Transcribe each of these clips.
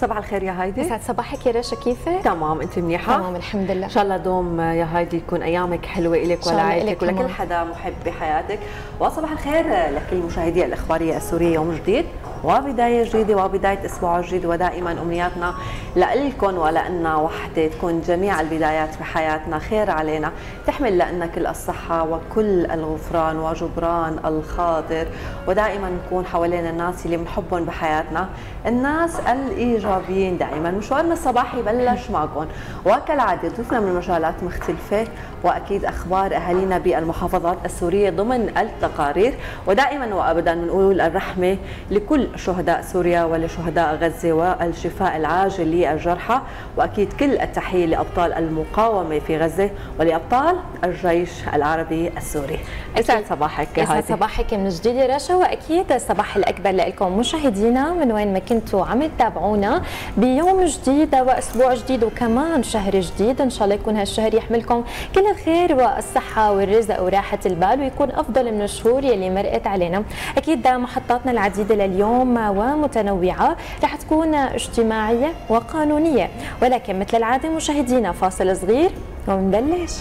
صباح الخير يا هايدي. يسعد صباحك يا رشا كيفك؟ تمام انت منيحة؟ تمام الحمد لله. إن شاء الله دوم يا هايدي تكون أيامك حلوة إلك ولعائلتك ولكل حدا محب بحياتك. وصباح الخير لكل مشاهدي الإخبارية السورية يوم جديد. وبدايه جديدة وبدايه أسبوع جديد ودائما أمنياتنا لكم ولنا وحدة تكون جميع البدايات بحياتنا خير علينا. تحمل لنا كل الصحة وكل الغفران وجبران الخاطر. ودائما نكون حوالينا الناس اللي بنحبهم بحياتنا. الناس الإيجابيين دائما. مشوارنا الصباحي بلش معكم وكالعادة ضيفنا من مجالات مختلفة. وأكيد أخبار أهالينا بالمحافظات السورية ضمن التقارير. ودائما وابدا بنقول الرحمة لكل شهداء سوريا ولشهداء غزة والشفاء العاجل للجرحى. وأكيد كل التحية لأبطال المقاومة في غزة ولأبطال الجيش العربي السوري. يسعد صباحك يسعد صباحك من جديد يا رشا. وأكيد الصباح الأكبر لكم مشاهدينا من وين ما كنتوا عم تتابعونا. بيوم جديد وأسبوع جديد وكمان شهر جديد. إن شاء الله يكون هالشهر يحملكم كل الخير والصحة والرزق وراحة البال ويكون أفضل من الشهور يلي مرقت علينا. أكيد محطاتنا العديدة لليوم ومتنوعة رح تكون اجتماعية وقانونية. ولكن مثل العادة مشاهدينا فاصل صغير وبنبلش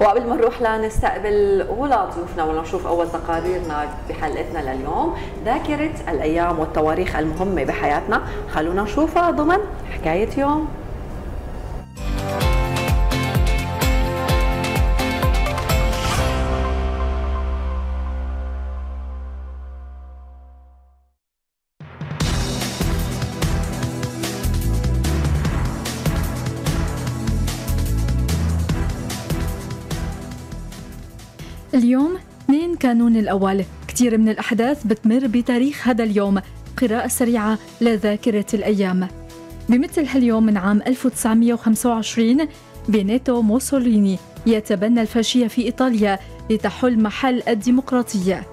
وقبل ما نروح لنستقبل اولى ضيوفنا ونشوف أول تقاريرنا بحلقتنا لليوم ذاكرة الأيام والتواريخ المهمة بحياتنا. خلونا نشوفها ضمن حكاية يوم. اليوم 2 كانون الأول. كثير من الأحداث بتمر بتاريخ هذا اليوم. قراءة سريعة لذاكرة الأيام. بمثل هاليوم من عام 1925 بينيتو موسوليني يتبنى الفاشية في إيطاليا لتحل محل الديمقراطية.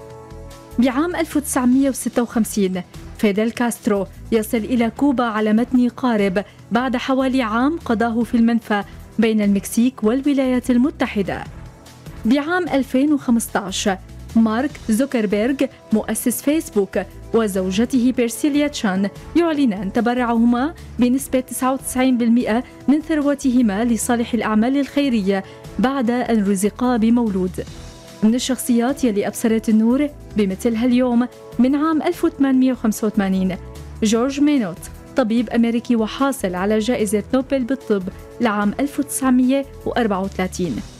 بعام 1956 فيدل كاسترو يصل إلى كوبا على متن قارب بعد حوالي عام قضاه في المنفى بين المكسيك والولايات المتحدة. بعام 2015 مارك زوكربيرغ مؤسس فيسبوك وزوجته بريسيليا تشان. يعلنان تبرعهما بنسبة 99% من ثروتهما لصالح الأعمال الخيرية بعد أن رزقا بمولود. من الشخصيات يلي أبصرت النور بمثل هاليوم من عام 1885 جورج مينوت طبيب أمريكي وحاصل على جائزة نوبل بالطب لعام 1934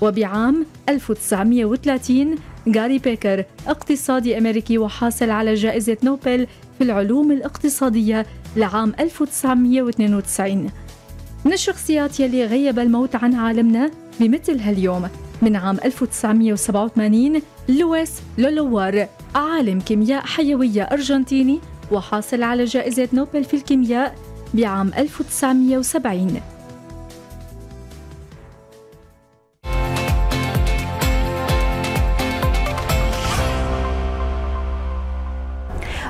وبعام 1930 جاري بيكر اقتصادي أمريكي وحاصل على جائزة نوبل في العلوم الاقتصادية لعام 1992 من الشخصيات يلي غيب الموت عن عالمنا بمثل هاليوم من عام 1987 لويس لولوار عالم كيمياء حيوية أرجنتيني وحاصل على جائزة نوبل في الكيمياء بعام 1970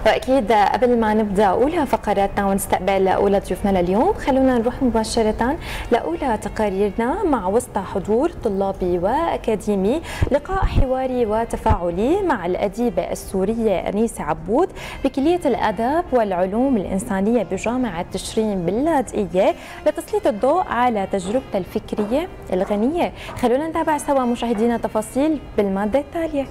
واكيد قبل ما نبدأ أولى فقراتنا ونستقبل أولى ضيوفنا لليوم خلونا نروح مباشرة لأولى تقاريرنا مع وسط حضور طلابي وأكاديمي لقاء حواري وتفاعلي مع الاديبه السوريه انيسه عبود بكلية الاداب والعلوم الإنسانية بجامعة تشرين باللاذقيه لتسليط الضوء على تجربتها الفكرية الغنية. خلونا نتابع سوا مشاهدينا تفاصيل بالمادة التالية.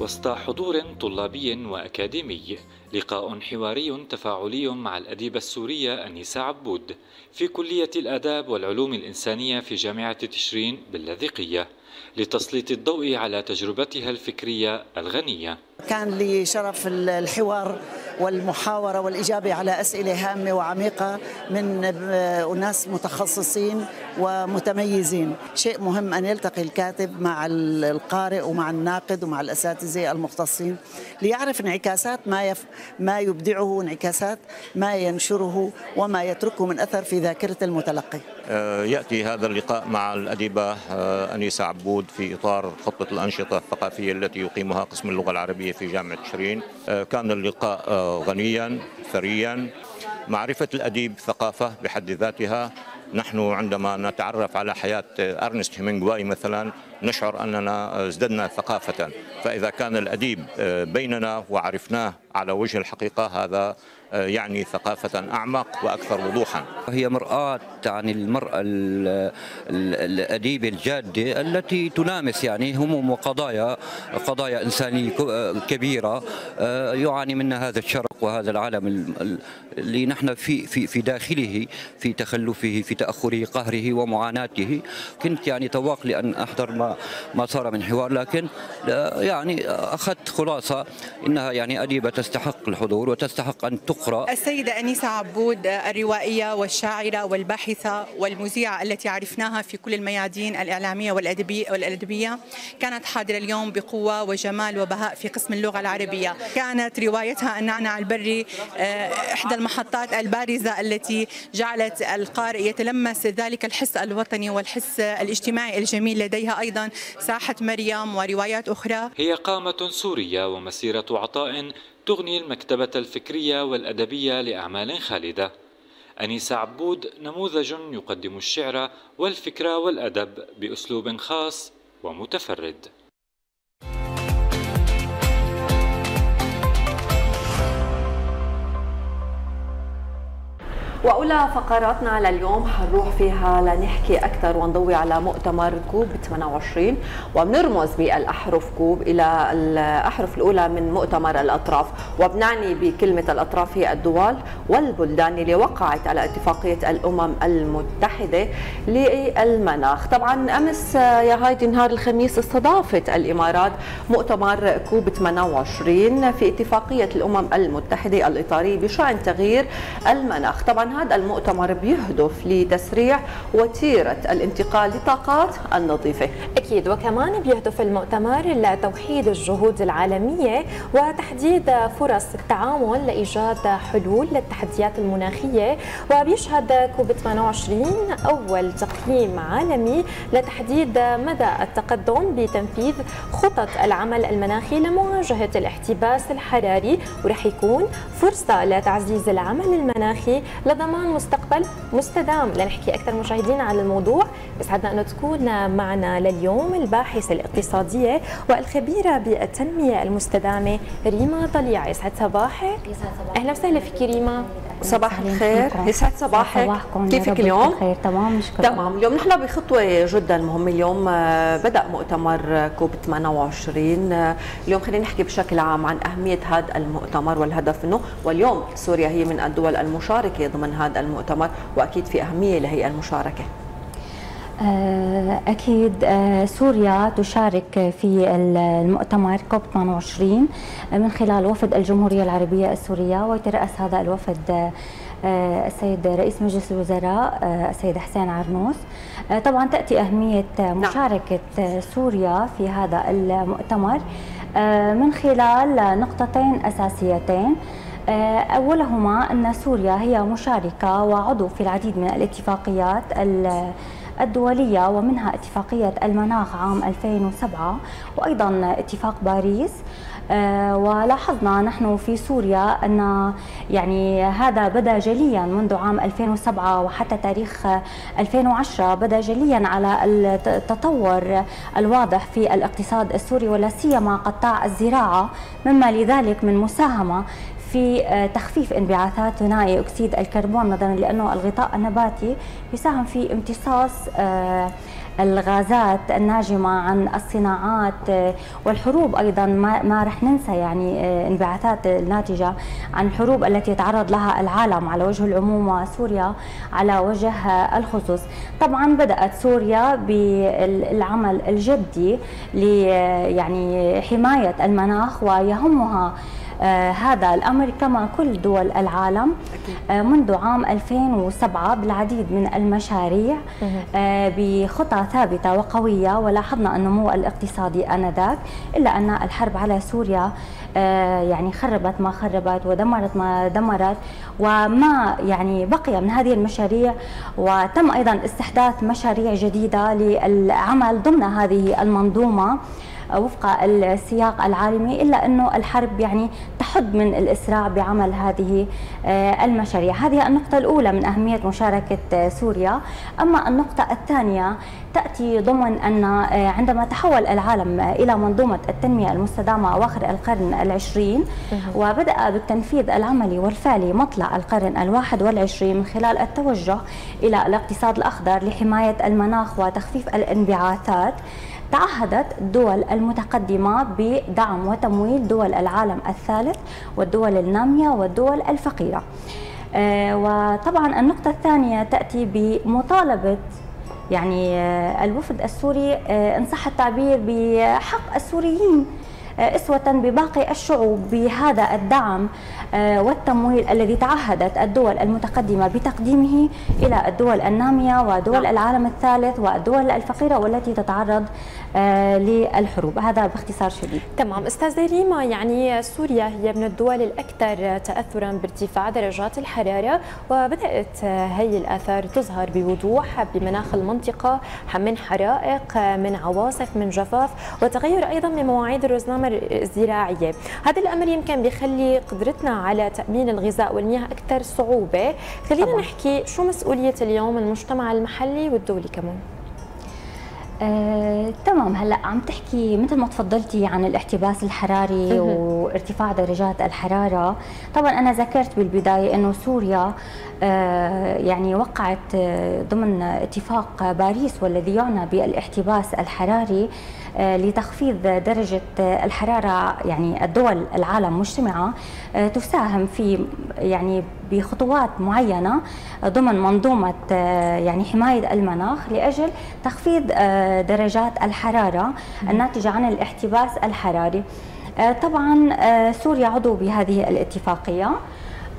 وسط حضور طلابي وأكاديمي لقاء حواري تفاعلي مع الأديبة السورية أنيسة عبود في كلية الآداب والعلوم الإنسانية في جامعة تشرين باللاذقية لتسليط الضوء على تجربتها الفكرية الغنية. كان لي شرف الحوار والمحاورة والإجابة على أسئلة هامة وعميقة من أناس متخصصين ومتميزين. شيء مهم أن يلتقي الكاتب مع القارئ ومع الناقد ومع الأساتذة المختصين ليعرف انعكاسات ما, يف ما يبدعه انعكاسات ما ينشره وما يتركه من أثر في ذاكرة المتلقي. آه، يأتي هذا اللقاء مع الأديبة آه، أنيسة عبود في إطار خطة الأنشطة الثقافية التي يقيمها قسم اللغة العربية في جامعة تشرين آه، كان اللقاء غنيا ثريا. معرفة الأديب ثقافة بحد ذاتها. نحن عندما نتعرف على حياة أرنست هيمنغواي مثلا نشعر أننا ازددنا ثقافة. فإذا كان الأديب بيننا وعرفناه على وجه الحقيقة هذا يعني ثقافة أعمق وأكثر وضوحا. هي مرآة عن المرأة الأديبة الجادة التي تلامس يعني هموم وقضايا قضايا إنسانية كبيرة آه، يعاني منها هذا الشرق وهذا العالم اللي نحن في في في داخله في تخلفه في تأخره قهره ومعاناته. كنت يعني تواق لأن أحضر ما ما صار من حوار لكن يعني أخذت خلاصة إنها يعني أديبة تستحق الحضور وتستحق أن تقرأ أخرى السيدة أنيسة عبود الروائية والشاعرة والباحثة والمذيعة التي عرفناها في كل الميادين الإعلامية والأدبية. كانت حاضرة اليوم بقوة وجمال وبهاء في قسم اللغة العربية. كانت روايتها النعنع البري آه، إحدى المحطات البارزة التي جعلت القارئ يتلمس ذلك الحس الوطني والحس الاجتماعي الجميل لديها. أيضا ساحة مريم وروايات أخرى. هي قامة سورية ومسيرة عطاء تغني المكتبة الفكرية والأدبية لأعمال خالدة. أنيس عبود نموذج يقدم الشعر والفكرة والأدب بأسلوب خاص ومتفرد. وأولى فقراتنا لليوم حنروح فيها لنحكي أكثر ونضوي على مؤتمر كوب 28 وبنرمز بالأحرف كوب إلى الأحرف الأولى من مؤتمر الأطراف وبنعني بكلمة الأطراف هي الدول والبلدان اللي وقعت على اتفاقية الأمم المتحدة للمناخ. طبعا أمس يا هايدي نهار الخميس استضافت الإمارات مؤتمر كوب 28 في اتفاقية الأمم المتحدة الإطارية بشأن تغيير المناخ. طبعا هذا المؤتمر بيهدف لتسريع وتيرة الانتقال للطاقات النظيفة. أكيد وكمان بيهدف المؤتمر لتوحيد الجهود العالمية وتحديد فرص التعاون لإيجاد حلول للتحديات المناخية. وبيشهد كوب 28 أول تقييم عالمي لتحديد مدى التقدم بتنفيذ خطط العمل المناخي لمواجهة الاحتباس الحراري. ورح يكون فرصة لتعزيز العمل المناخي لضمان مستقبل مستدام. لنحكي أكثر مشاهدين على الموضوع. بسعدنا أنه تكون معنا لليوم الباحثة الاقتصادية والخبيرة بالتنمية المستدامة ريما طليعة يسعد صباحك. أهلا وسهلا فيك ريما. صباح الخير. يسعد صباحك. كيفك اليوم؟ بخير. تمام شكرا. تمام. اليوم نحن بخطوة جدا مهمة. اليوم آه، بدأ مؤتمر كوب 28 آه، اليوم خلينا نحكي بشكل عام عن أهمية هذا المؤتمر والهدف منه. واليوم سوريا هي من الدول المشاركة ضمن هذا المؤتمر وأكيد في أهمية لهي المشاركة. آه، أكيد سوريا تشارك في المؤتمر كوب 28 من خلال وفد الجمهورية العربية السورية ويترأس هذا الوفد آه، السيد رئيس مجلس الوزراء آه، السيد حسين عرنوس. آه، طبعا تأتي أهمية نعم. مشاركة سوريا في هذا المؤتمر من خلال نقطتين أساسيتين. أولهما أن سوريا هي مشاركة وعضو في العديد من الاتفاقيات الدولية ومنها اتفاقية المناخ عام 2007 وأيضا اتفاق باريس. آه، ولاحظنا نحن في سوريا أن يعني هذا بدا جليا منذ عام 2007 وحتى تاريخ 2010 بدا جليا على التطور الواضح في الاقتصاد السوري ولا سيما قطاع الزراعة مما لذلك من مساهمة في آه، تخفيف انبعاثات ثنائي أكسيد الكربون نظرا لأنه الغطاء النباتي يساهم في امتصاص آه، الغازات الناجمة عن الصناعات آه، والحروب أيضا. ما, رح ننسى يعني انبعاثات الناتجة عن الحروب التي يتعرض لها العالم على وجه العموم وسوريا على وجه الخصوص. طبعا بدأت سوريا بالعمل الجدي ل يعني حماية المناخ ويهمها هذا الأمر كما كل دول العالم آه، منذ عام 2007 بالعديد من المشاريع آه، بخطى ثابتة وقوية ولاحظنا النمو الاقتصادي آنذاك إلا أن الحرب على سوريا يعني خربت ما خربت ودمرت ما دمرت وما يعني بقي من هذه المشاريع وتم أيضا استحداث مشاريع جديدة للعمل ضمن هذه المنظومة. وفق السياق العالمي إلا أنه الحرب يعني تحد من الإسراع بعمل هذه المشاريع. هذه النقطة الأولى من أهمية مشاركة سوريا. أما النقطة الثانية تأتي ضمن أن آه، عندما تحول العالم إلى منظومة التنمية المستدامة أواخر القرن العشرين وبدأ بالتنفيذ العملي والفعلي مطلع القرن الواحد والعشرين من خلال التوجه إلى الاقتصاد الأخضر لحماية المناخ وتخفيف الانبعاثات. تعهدت الدول المتقدمة بدعم وتمويل دول العالم الثالث والدول النامية والدول الفقيرة. آه، وطبعا النقطة الثانية تأتي بمطالبة يعني آه، الوفد السوري آه، إن صح التعبير بحق السوريين إسوة بباقي الشعوب بهذا الدعم. والتمويل الذي تعهدت الدول المتقدمة بتقديمه إلى الدول النامية ودول نعم. العالم الثالث والدول الفقيرة والتي تتعرض آه، للحروب. هذا باختصار شديد. تمام. استاذه ريما يعني سوريا هي من الدول الأكثر تاثرا بارتفاع درجات الحرارة وبدأت هي الآثار تظهر بوضوح بمناخ المنطقة من حرائق من عواصف من جفاف وتغير أيضا من مواعيد الرزنامه الزراعية. هذا الأمر يمكن بيخلي قدرتنا على تأمين الغذاء والمياه أكثر صعوبة. خلينا طبعا. نحكي شو مسؤولية اليوم المجتمع المحلي والدولي كمان. آه، تمام. هلا عم تحكي مثل ما تفضلتي عن الاحتباس الحراري وارتفاع درجات الحرارة. طبعا أنا ذكرت بالبداية إنه سوريا آه يعني وقعت آه، ضمن اتفاق باريس والذي يعنى بالاحتباس الحراري آه، لتخفيض درجة الحرارة يعني الدول العالم مجتمعة آه، تساهم في يعني بخطوات معينة ضمن منظومة آه، يعني حماية المناخ لأجل تخفيض درجات الحرارة الناتجة عن الاحتباس الحراري. طبعا سوريا عضو بهذه الاتفاقية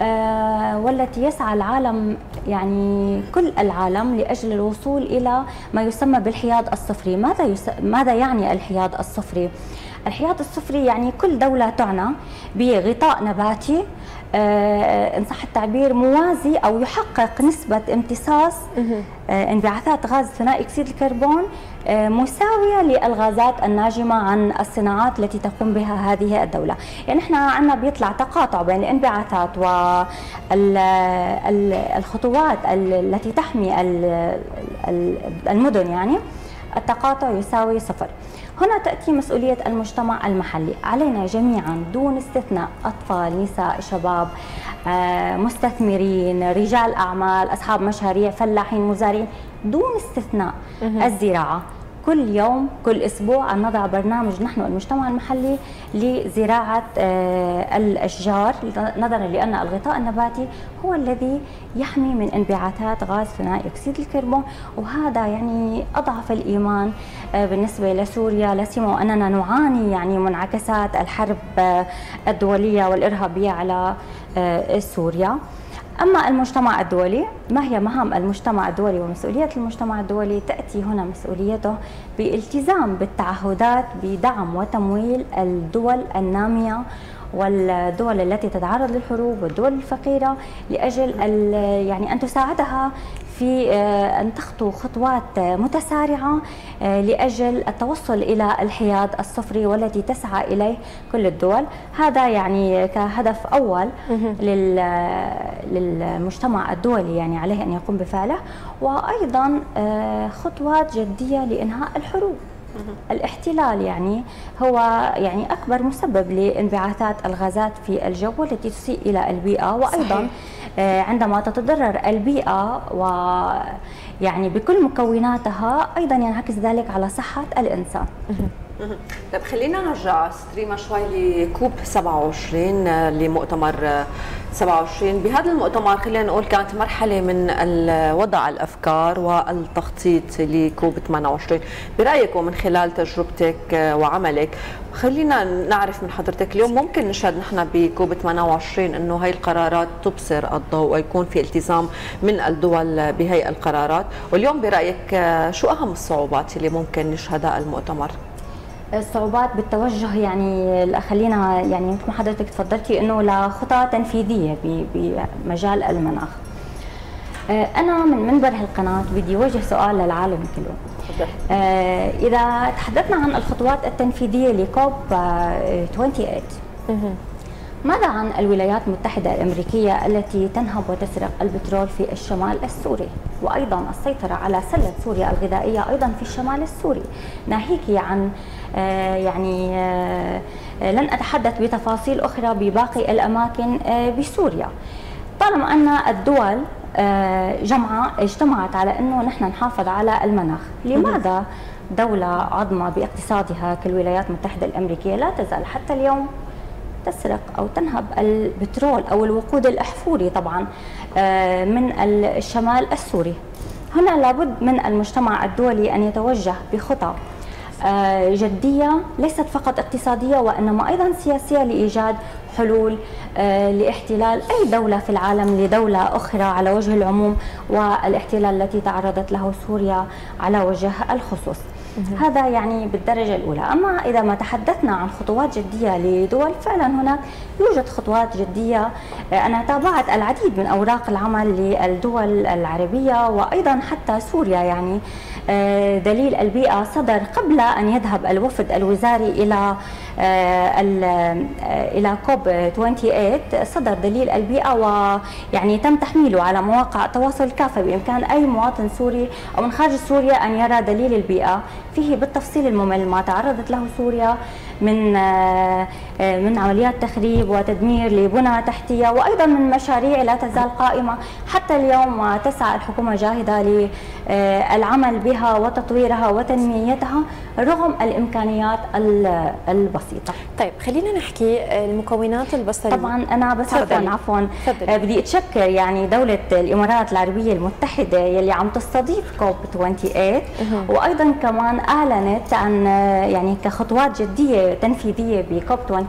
آه، والتي يسعى العالم يعني كل العالم لأجل الوصول إلى ما يسمى بالحياد الصفري، ماذا يس... ماذا يعني الحياد الصفري؟ الحياد الصفري يعني كل دولة تعنى بغطاء نباتي آه إن صح التعبير موازي أو يحقق نسبة امتصاص آه انبعاثات غاز ثنائي أكسيد الكربون آه مساوية للغازات الناجمة عن الصناعات التي تقوم بها هذه الدولة، يعني إحنا عندنا بيطلع تقاطع بين الانبعاثات والخطوات التي تحمي المدن يعني. التقاطع يساوي صفر. هنا تأتي مسؤولية المجتمع المحلي. علينا جميعا دون استثناء أطفال نساء شباب آه، مستثمرين رجال أعمال أصحاب مشاريع فلاحين مزارعين دون استثناء الزراعة. كل يوم كل أسبوع نضع برنامج نحن المجتمع المحلي لزراعة آه، الأشجار. نظرا لأن الغطاء النباتي هو الذي يحمي من انبعاثات غاز ثنائي أكسيد الكربون وهذا يعني أضعف الإيمان آه، بالنسبة لسوريا لا سيما وأننا نعاني يعني منعكسات الحرب آه، الدولية والإرهابية على سوريا. أما المجتمع الدولي ما هي مهام المجتمع الدولي ومسؤولية المجتمع الدولي؟ تأتي هنا مسؤوليته بالالتزام بالتعهدات بدعم وتمويل الدول النامية والدول التي تتعرض للحروب والدول الفقيرة لأجل يعني أن تساعدها في آه، أن تخطو خطوات متسارعة آه، لأجل التوصل إلى الحياد الصفري والتي تسعى إليه كل الدول. هذا يعني كهدف أول للمجتمع الدولي يعني عليه أن يقوم بفعله. وأيضا آه، خطوات جدية لإنهاء الحروب. الاحتلال يعني هو يعني أكبر مسبب لانبعاثات الغازات في الجو التي تسيء إلى البيئة. وأيضا صحيح. آه، عندما تتضرر البيئة و يعني بكل مكوناتها أيضا ينعكس ذلك على صحة الإنسان. طيب خلينا نرجع ستريما شوي لكوب 27 آه، لمؤتمر 27 آه، بهذا المؤتمر خلينا نقول كانت مرحلة من وضع الأفكار والتخطيط لكوب 28 برأيك ومن خلال تجربتك آه، وعملك خلينا نعرف من حضرتك اليوم ممكن نشهد نحن بكوب 28 إنه هي القرارات تبصر الضوء ويكون في التزام من الدول بهي القرارات. واليوم برأيك شو أهم الصعوبات اللي ممكن نشهدها المؤتمر؟ الصعوبات بالتوجه يعني خلينا يعني مثل ما حضرتك تفضلتي إنه لخطى تنفيذية بمجال المناخ. آه، أنا من منبر هالقناة بدي أوجه سؤال للعالم كله. آه إذا تحدثنا عن الخطوات التنفيذية لكوب 28 ماذا عن الولايات المتحدة الأمريكية التي تنهب وتسرق البترول في الشمال السوري؟ وأيضا السيطرة على سلة سوريا الغذائية أيضا في الشمال السوري. ناهيك عن آه يعني آه لن أتحدث بتفاصيل أخرى بباقي الأماكن آه بسوريا. طالما أن الدول آه، جمعة اجتمعت على أنه نحن نحافظ على المناخ لماذا دولة عظمى باقتصادها كالولايات المتحدة الأمريكية لا تزال حتى اليوم تسرق أو تنهب البترول أو الوقود الأحفوري طبعا آه، من الشمال السوري؟ هنا لابد من المجتمع الدولي أن يتوجه بخطى. آه، جدية ليست فقط اقتصادية وإنما أيضا سياسية لإيجاد حلول آه، لاحتلال أي دولة في العالم لدولة أخرى على وجه العموم والاحتلال التي تعرضت له سوريا على وجه الخصوص. هذا يعني بالدرجة الأولى. أما إذا ما تحدثنا عن خطوات جدية لدول فعلا هناك يوجد خطوات جدية. آه، أنا تابعت العديد من أوراق العمل للدول العربية وأيضا حتى سوريا يعني. آه، دليل البيئة صدر قبل أن يذهب الوفد الوزاري إلى آه، إلى كوب 28 صدر دليل البيئة ويعني تم تحميله على مواقع التواصل الكافة بإمكان أي مواطن سوري أو من خارج سوريا أن يرى دليل البيئة. فيه بالتفصيل الممل ما تعرضت له سوريا من آه، من عمليات تخريب وتدمير لبنى تحتية وأيضا من مشاريع لا تزال قائمة حتى اليوم وتسعى الحكومة جاهدة للعمل بها وتطويرها وتنميتها رغم الإمكانيات البسيطة. طيب خلينا نحكي المكونات البصرية. طبعا أنا بس عفوا عفوا آه، بدي أتشكر يعني دولة الإمارات العربية المتحدة يلي عم تستضيف كوب 28 وأيضا كمان أعلنت عن آه، يعني كخطوات جدية تنفيذية بكوب 28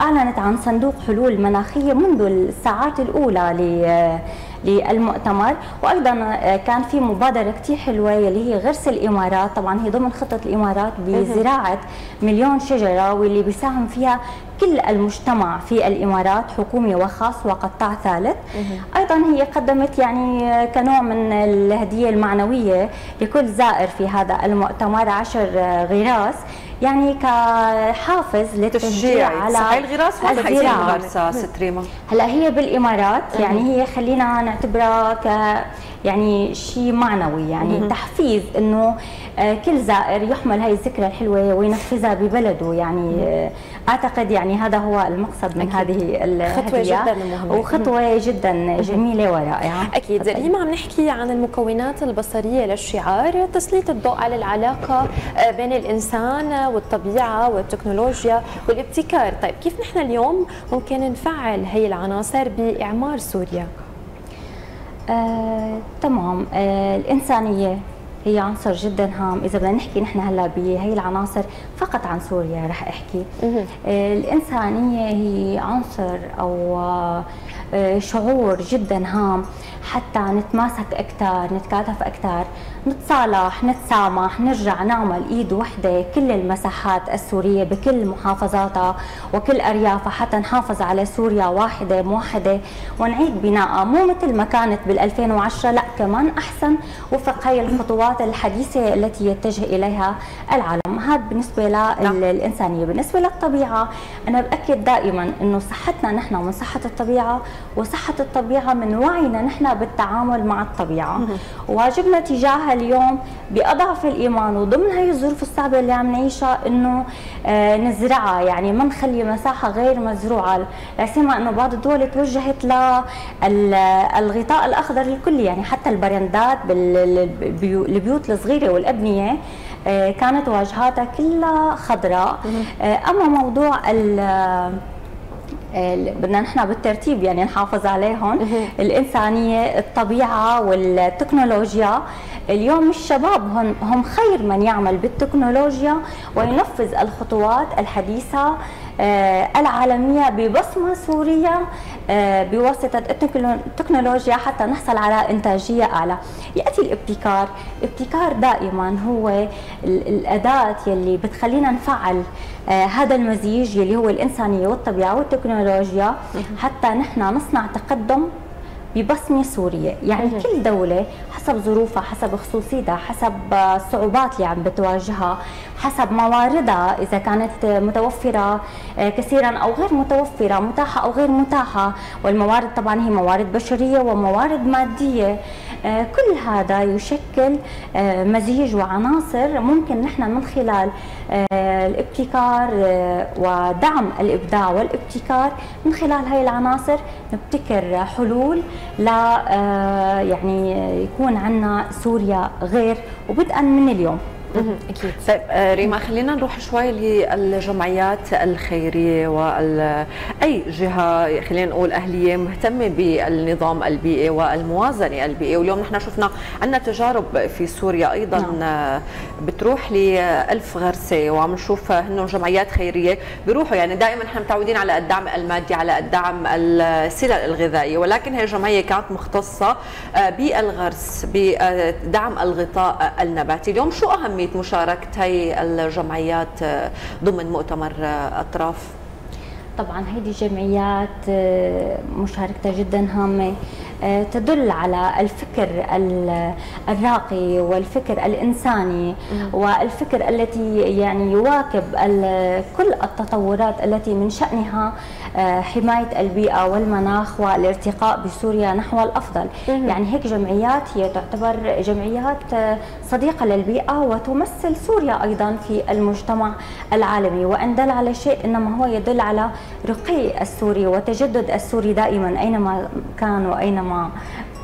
أعلنت عن صندوق حلول مناخية منذ الساعات الأولى للمؤتمر. وأيضا آه، كان في مبادرة كثير حلوة اللي هي غرس الإمارات. طبعا هي ضمن خطة الإمارات بزراعة مليون شجرة واللي بيساهم فيها كل المجتمع في الإمارات حكومي وخاص وقطاع ثالث. أيضا هي قدمت يعني آه، كنوع من الهدية المعنوية لكل زائر في هذا المؤتمر عشر آه، غراس. يعني كحافز للتشجيع على صحيح الغراس الغرسه ست ريما؟ هلا هي بالإمارات يعني هي خلينا نعتبرها ك يعني شيء معنوي يعني مم. تحفيز إنه آه، كل زائر يحمل هاي الذكرى الحلوة وينفذها ببلده يعني آه، أعتقد يعني هذا هو المقصد من أكيد. هذه الهديه جدا مهمة. وخطوة جدا جميلة ورائعة. أكيد. ما عم نحكي عن المكونات البصرية للشعار تسليط الضوء على العلاقة آه، بين الإنسان والطبيعة والتكنولوجيا والابتكار. طيب كيف نحن اليوم ممكن نفعل هي العناصر بإعمار سوريا؟ آه، تمام. آه، الإنسانية. هي عنصر جدا هام. إذا بدنا نحكي نحن هلأ بهي العناصر فقط عن سوريا رح أحكي. آه، الإنسانية هي عنصر أو آه، شعور جدا هام. حتى نتماسك أكثر نتكاتف أكثر نتصالح نتسامح نرجع نعمل إيد وحدة. كل المساحات السورية بكل محافظاتها وكل أريافها حتى نحافظ على سوريا واحدة موحدة ونعيد بنائها. مو مثل ما كانت بال 2010 لا كمان أحسن. وفق هي الخطوات الحديثة التي يتجه إليها العالم. هذا بالنسبة للانسانيه نعم. بالنسبة للطبيعة أنا بأكد دائما إنه صحتنا نحن من صحة الطبيعة وصحة الطبيعة من وعينا نحن بالتعامل مع الطبيعة. واجبنا تجاهها اليوم بأضعف الإيمان وضمن هي الظروف الصعبة اللي عم نعيشها إنه آه نزرعها. يعني ما نخلي مساحة غير مزروعة. لا سيما إنه بعض الدول توجهت للغطاء الأخضر الكلي يعني حتى البرندات بالبيوت الصغيرة والأبنية آه، كانت واجهاتها كلها خضراء. آه، أما موضوع بدنا نحن بالترتيب يعني نحافظ عليهم. الإنسانية الطبيعة والتكنولوجيا. اليوم الشباب هم, هم خير من يعمل بالتكنولوجيا وينفذ الخطوات الحديثة آه، العالمية ببصمة سورية آه، بواسطة التكنولوجيا حتى نحصل على إنتاجية أعلى. يأتي الابتكار. ابتكار دائما هو الأداة يلي بتخلينا نفعل آه، هذا المزيج يلي هو الإنسانية والطبيعة والتكنولوجيا. حتى نحن نصنع تقدم ببصمة سورية. يعني مم. كل دولة حسب ظروفها حسب خصوصيتها حسب الصعوبات اللي عم بتواجهها حسب مواردها إذا كانت متوفرة آه، كثيرا أو غير متوفرة متاحة أو غير متاحة. والموارد طبعا هي موارد بشرية وموارد مادية. كل هذا يشكل آه، مزيج وعناصر ممكن نحن من خلال الابتكار ودعم الإبداع والابتكار من خلال هاي العناصر نبتكر حلول لا يعني يكون عندنا سوريا غير وبدءا من اليوم. أكيد. طيب آه، ريما خلينا نروح شوي للجمعيات الخيرية وال أي جهة خلينا نقول أهلية مهتمة بالنظام البيئي والموازنة البيئية. واليوم نحن شفنا عندنا تجارب في سوريا أيضا نعم. آه، بتروح ل 1000 غرسة. وعم نشوف هن جمعيات خيرية بيروحوا. يعني دائما نحن متعودين على الدعم المادي على الدعم السلل الغذائية. ولكن هي جمعية كانت مختصة آه، بالغرس بدعم الغطاء النباتي. اليوم شو أهمية؟ أهمية مشاركة هي الجمعيات ضمن مؤتمر أطراف؟ طبعا هذه جمعيات آه، مشاركتها جدا هامة تدل على الفكر الراقي والفكر الإنساني والفكر التي يعني يواكب كل التطورات التي من شأنها آه، حماية البيئة والمناخ والارتقاء بسوريا نحو الأفضل. يعني هيك جمعيات هي تعتبر جمعيات آه، صديقة للبيئة وتمثل سوريا أيضا في المجتمع العالمي. وإن دل على شيء إنما هو يدل على رقي السوري وتجدد السوري دائما أينما كان وأينما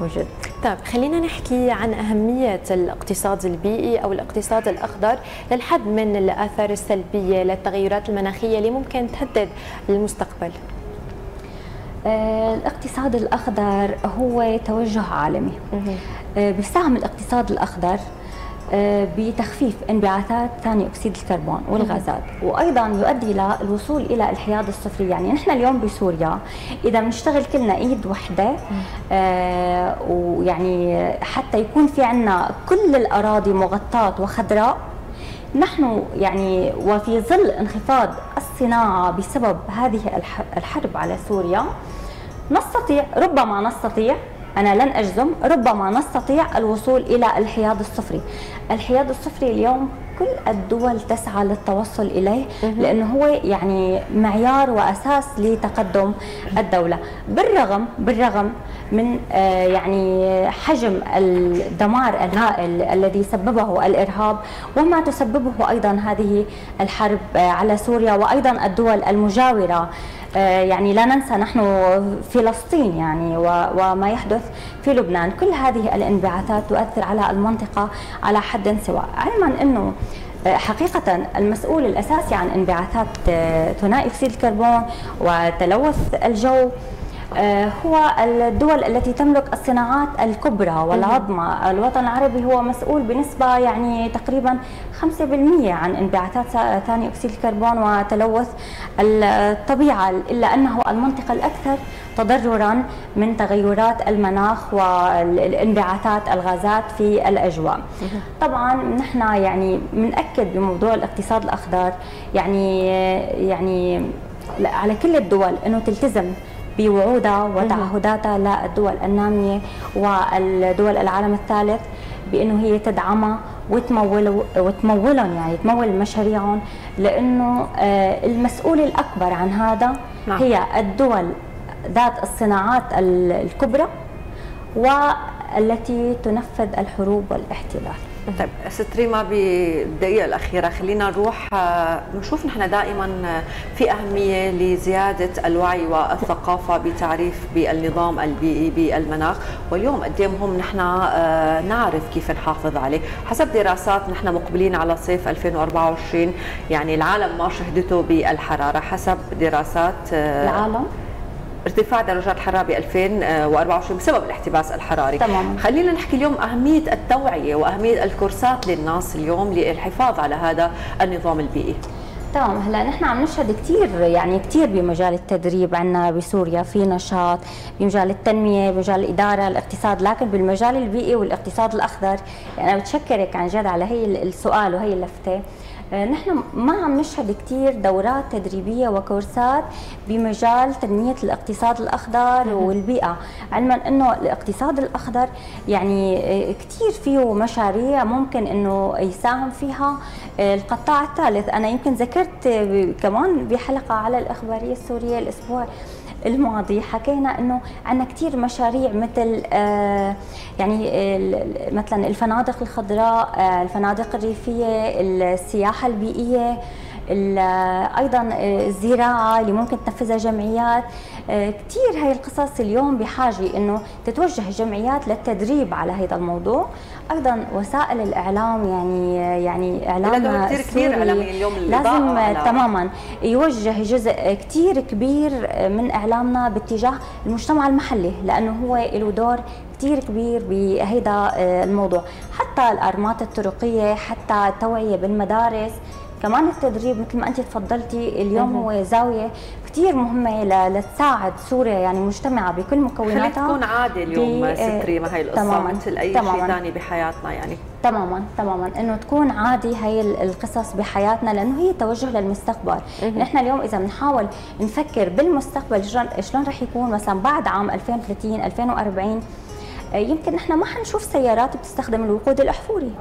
وجد طيب خلينا نحكي عن أهمية الاقتصاد البيئي أو الاقتصاد الأخضر للحد من الآثار السلبية للتغيرات المناخية اللي ممكن تهدد المستقبل. آه، الاقتصاد الأخضر هو توجه عالمي. آه، بيساهم الاقتصاد الأخضر بتخفيف انبعاثات ثاني أكسيد الكربون والغازات. وأيضا يؤدي إلى الوصول إلى الحياد الصفري. يعني نحن اليوم بسوريا إذا بنشتغل كلنا إيد وحدة آه ويعني حتى يكون في عندنا كل الأراضي مغطاة وخضراء نحن يعني وفي ظل انخفاض الصناعة بسبب هذه الحرب على سوريا نستطيع ربما نستطيع أنا لن أجزم ربما نستطيع الوصول إلى الحياد الصفري. الحياد الصفري اليوم كل الدول تسعى للتوصل إليه لأنه هو يعني معيار وأساس لتقدم الدولة. بالرغم بالرغم من آه، يعني حجم الدمار الهائل الذي سببه الإرهاب وما تسببه أيضا هذه الحرب آه، على سوريا وأيضا الدول المجاورة يعني لا ننسى نحن فلسطين يعني وما يحدث في لبنان. كل هذه الانبعاثات تؤثر على المنطقة على حد سواء. علما أنه آه، حقيقة المسؤول الأساسي عن انبعاثات آه، ثنائي أكسيد الكربون وتلوث الجو آه، هو الدول التي تملك الصناعات الكبرى والعظمى. الوطن العربي هو مسؤول بنسبة يعني تقريبا 5% عن انبعاثات ثاني أكسيد الكربون وتلوث الطبيعة إلا أنه المنطقة الأكثر تضررا من تغيرات المناخ والانبعاثات الغازات في الأجواء. طبعا نحن يعني بنأكد بموضوع الاقتصاد الأخضر. يعني يعني على كل الدول أنه تلتزم بوعودها وتعهداتها للدول النامية والدول العالم الثالث بأنه هي تدعمها وتمول وتمولهم يعني تمول مشاريعهم لأنه آه، المسؤول الأكبر عن هذا نعم. هي الدول ذات الصناعات الكبرى والتي تنفذ الحروب والاحتلال طيب ست ريما بالدقيقة الأخيرة. خلينا نروح آه، نشوف نحن دائما آه، في أهمية لزيادة الوعي والثقافة بتعريف بالنظام البيئي بالمناخ. واليوم قد إيه مهم نحن آه، نعرف كيف نحافظ عليه. حسب دراسات نحن مقبلين على صيف 2024 يعني العالم ما شهدته بالحرارة. حسب دراسات العالم؟ ارتفاع درجات الحراره ب 2024 بسبب الاحتباس الحراري. تمام. خلينا نحكي اليوم أهمية التوعية وأهمية الكورسات للناس اليوم للحفاظ على هذا النظام البيئي. تمام. هلا نحن عم نشهد كثير يعني كثير بمجال التدريب عندنا بسوريا في نشاط بمجال التنمية بمجال الإدارة الاقتصاد لكن بالمجال البيئي والاقتصاد الأخضر يعني أنا بتشكرك عن جد على هي السؤال وهي اللفتة. نحن ما عم نشهد كثير دورات تدريبية وكورسات بمجال تنمية الاقتصاد الأخضر والبيئة. علما إنه الاقتصاد الأخضر يعني آه، كثير فيه مشاريع ممكن إنه يساهم فيها. آه، القطاع الثالث أنا يمكن ذكرت كمان بحلقة على الإخبارية السورية الأسبوع الماضي حكينا إنه عندنا كثير مشاريع مثل آه يعني مثلا الفنادق الخضراء آه الفنادق الريفية السياحة البيئية أيضا آه، الزراعة اللي ممكن تنفذها جمعيات. كثير هاي القصص اليوم بحاجة إنه تتوجه جمعيات للتدريب على هذا الموضوع. أيضا وسائل الإعلام يعني يعني إعلام كثير كبير اعلامي اليوم لازم تماما يوجه جزء كثير كبير من إعلامنا باتجاه المجتمع المحلي لأنه هو له دور كثير كبير بهيدا آه، الموضوع. حتى الارمات الطرقية حتى التوعية بالمدارس كمان التدريب مثل ما أنت تفضلتي اليوم هو زاوية كثير مهمة لتساعد سوريا يعني مجتمعة بكل مكوناتها. تكون عادي اليوم ستري ما هي القصة تماما مثل أي تماما. شيء ثاني بحياتنا يعني. تماما تماما. إنه تكون عادي هي القصص بحياتنا لأنه هي توجه للمستقبل. نحن اليوم إذا بنحاول نفكر بالمستقبل شلون رح يكون مثلا بعد عام 2030 2040 آه، يمكن نحن ما حنشوف سيارات بتستخدم الوقود الأحفوري.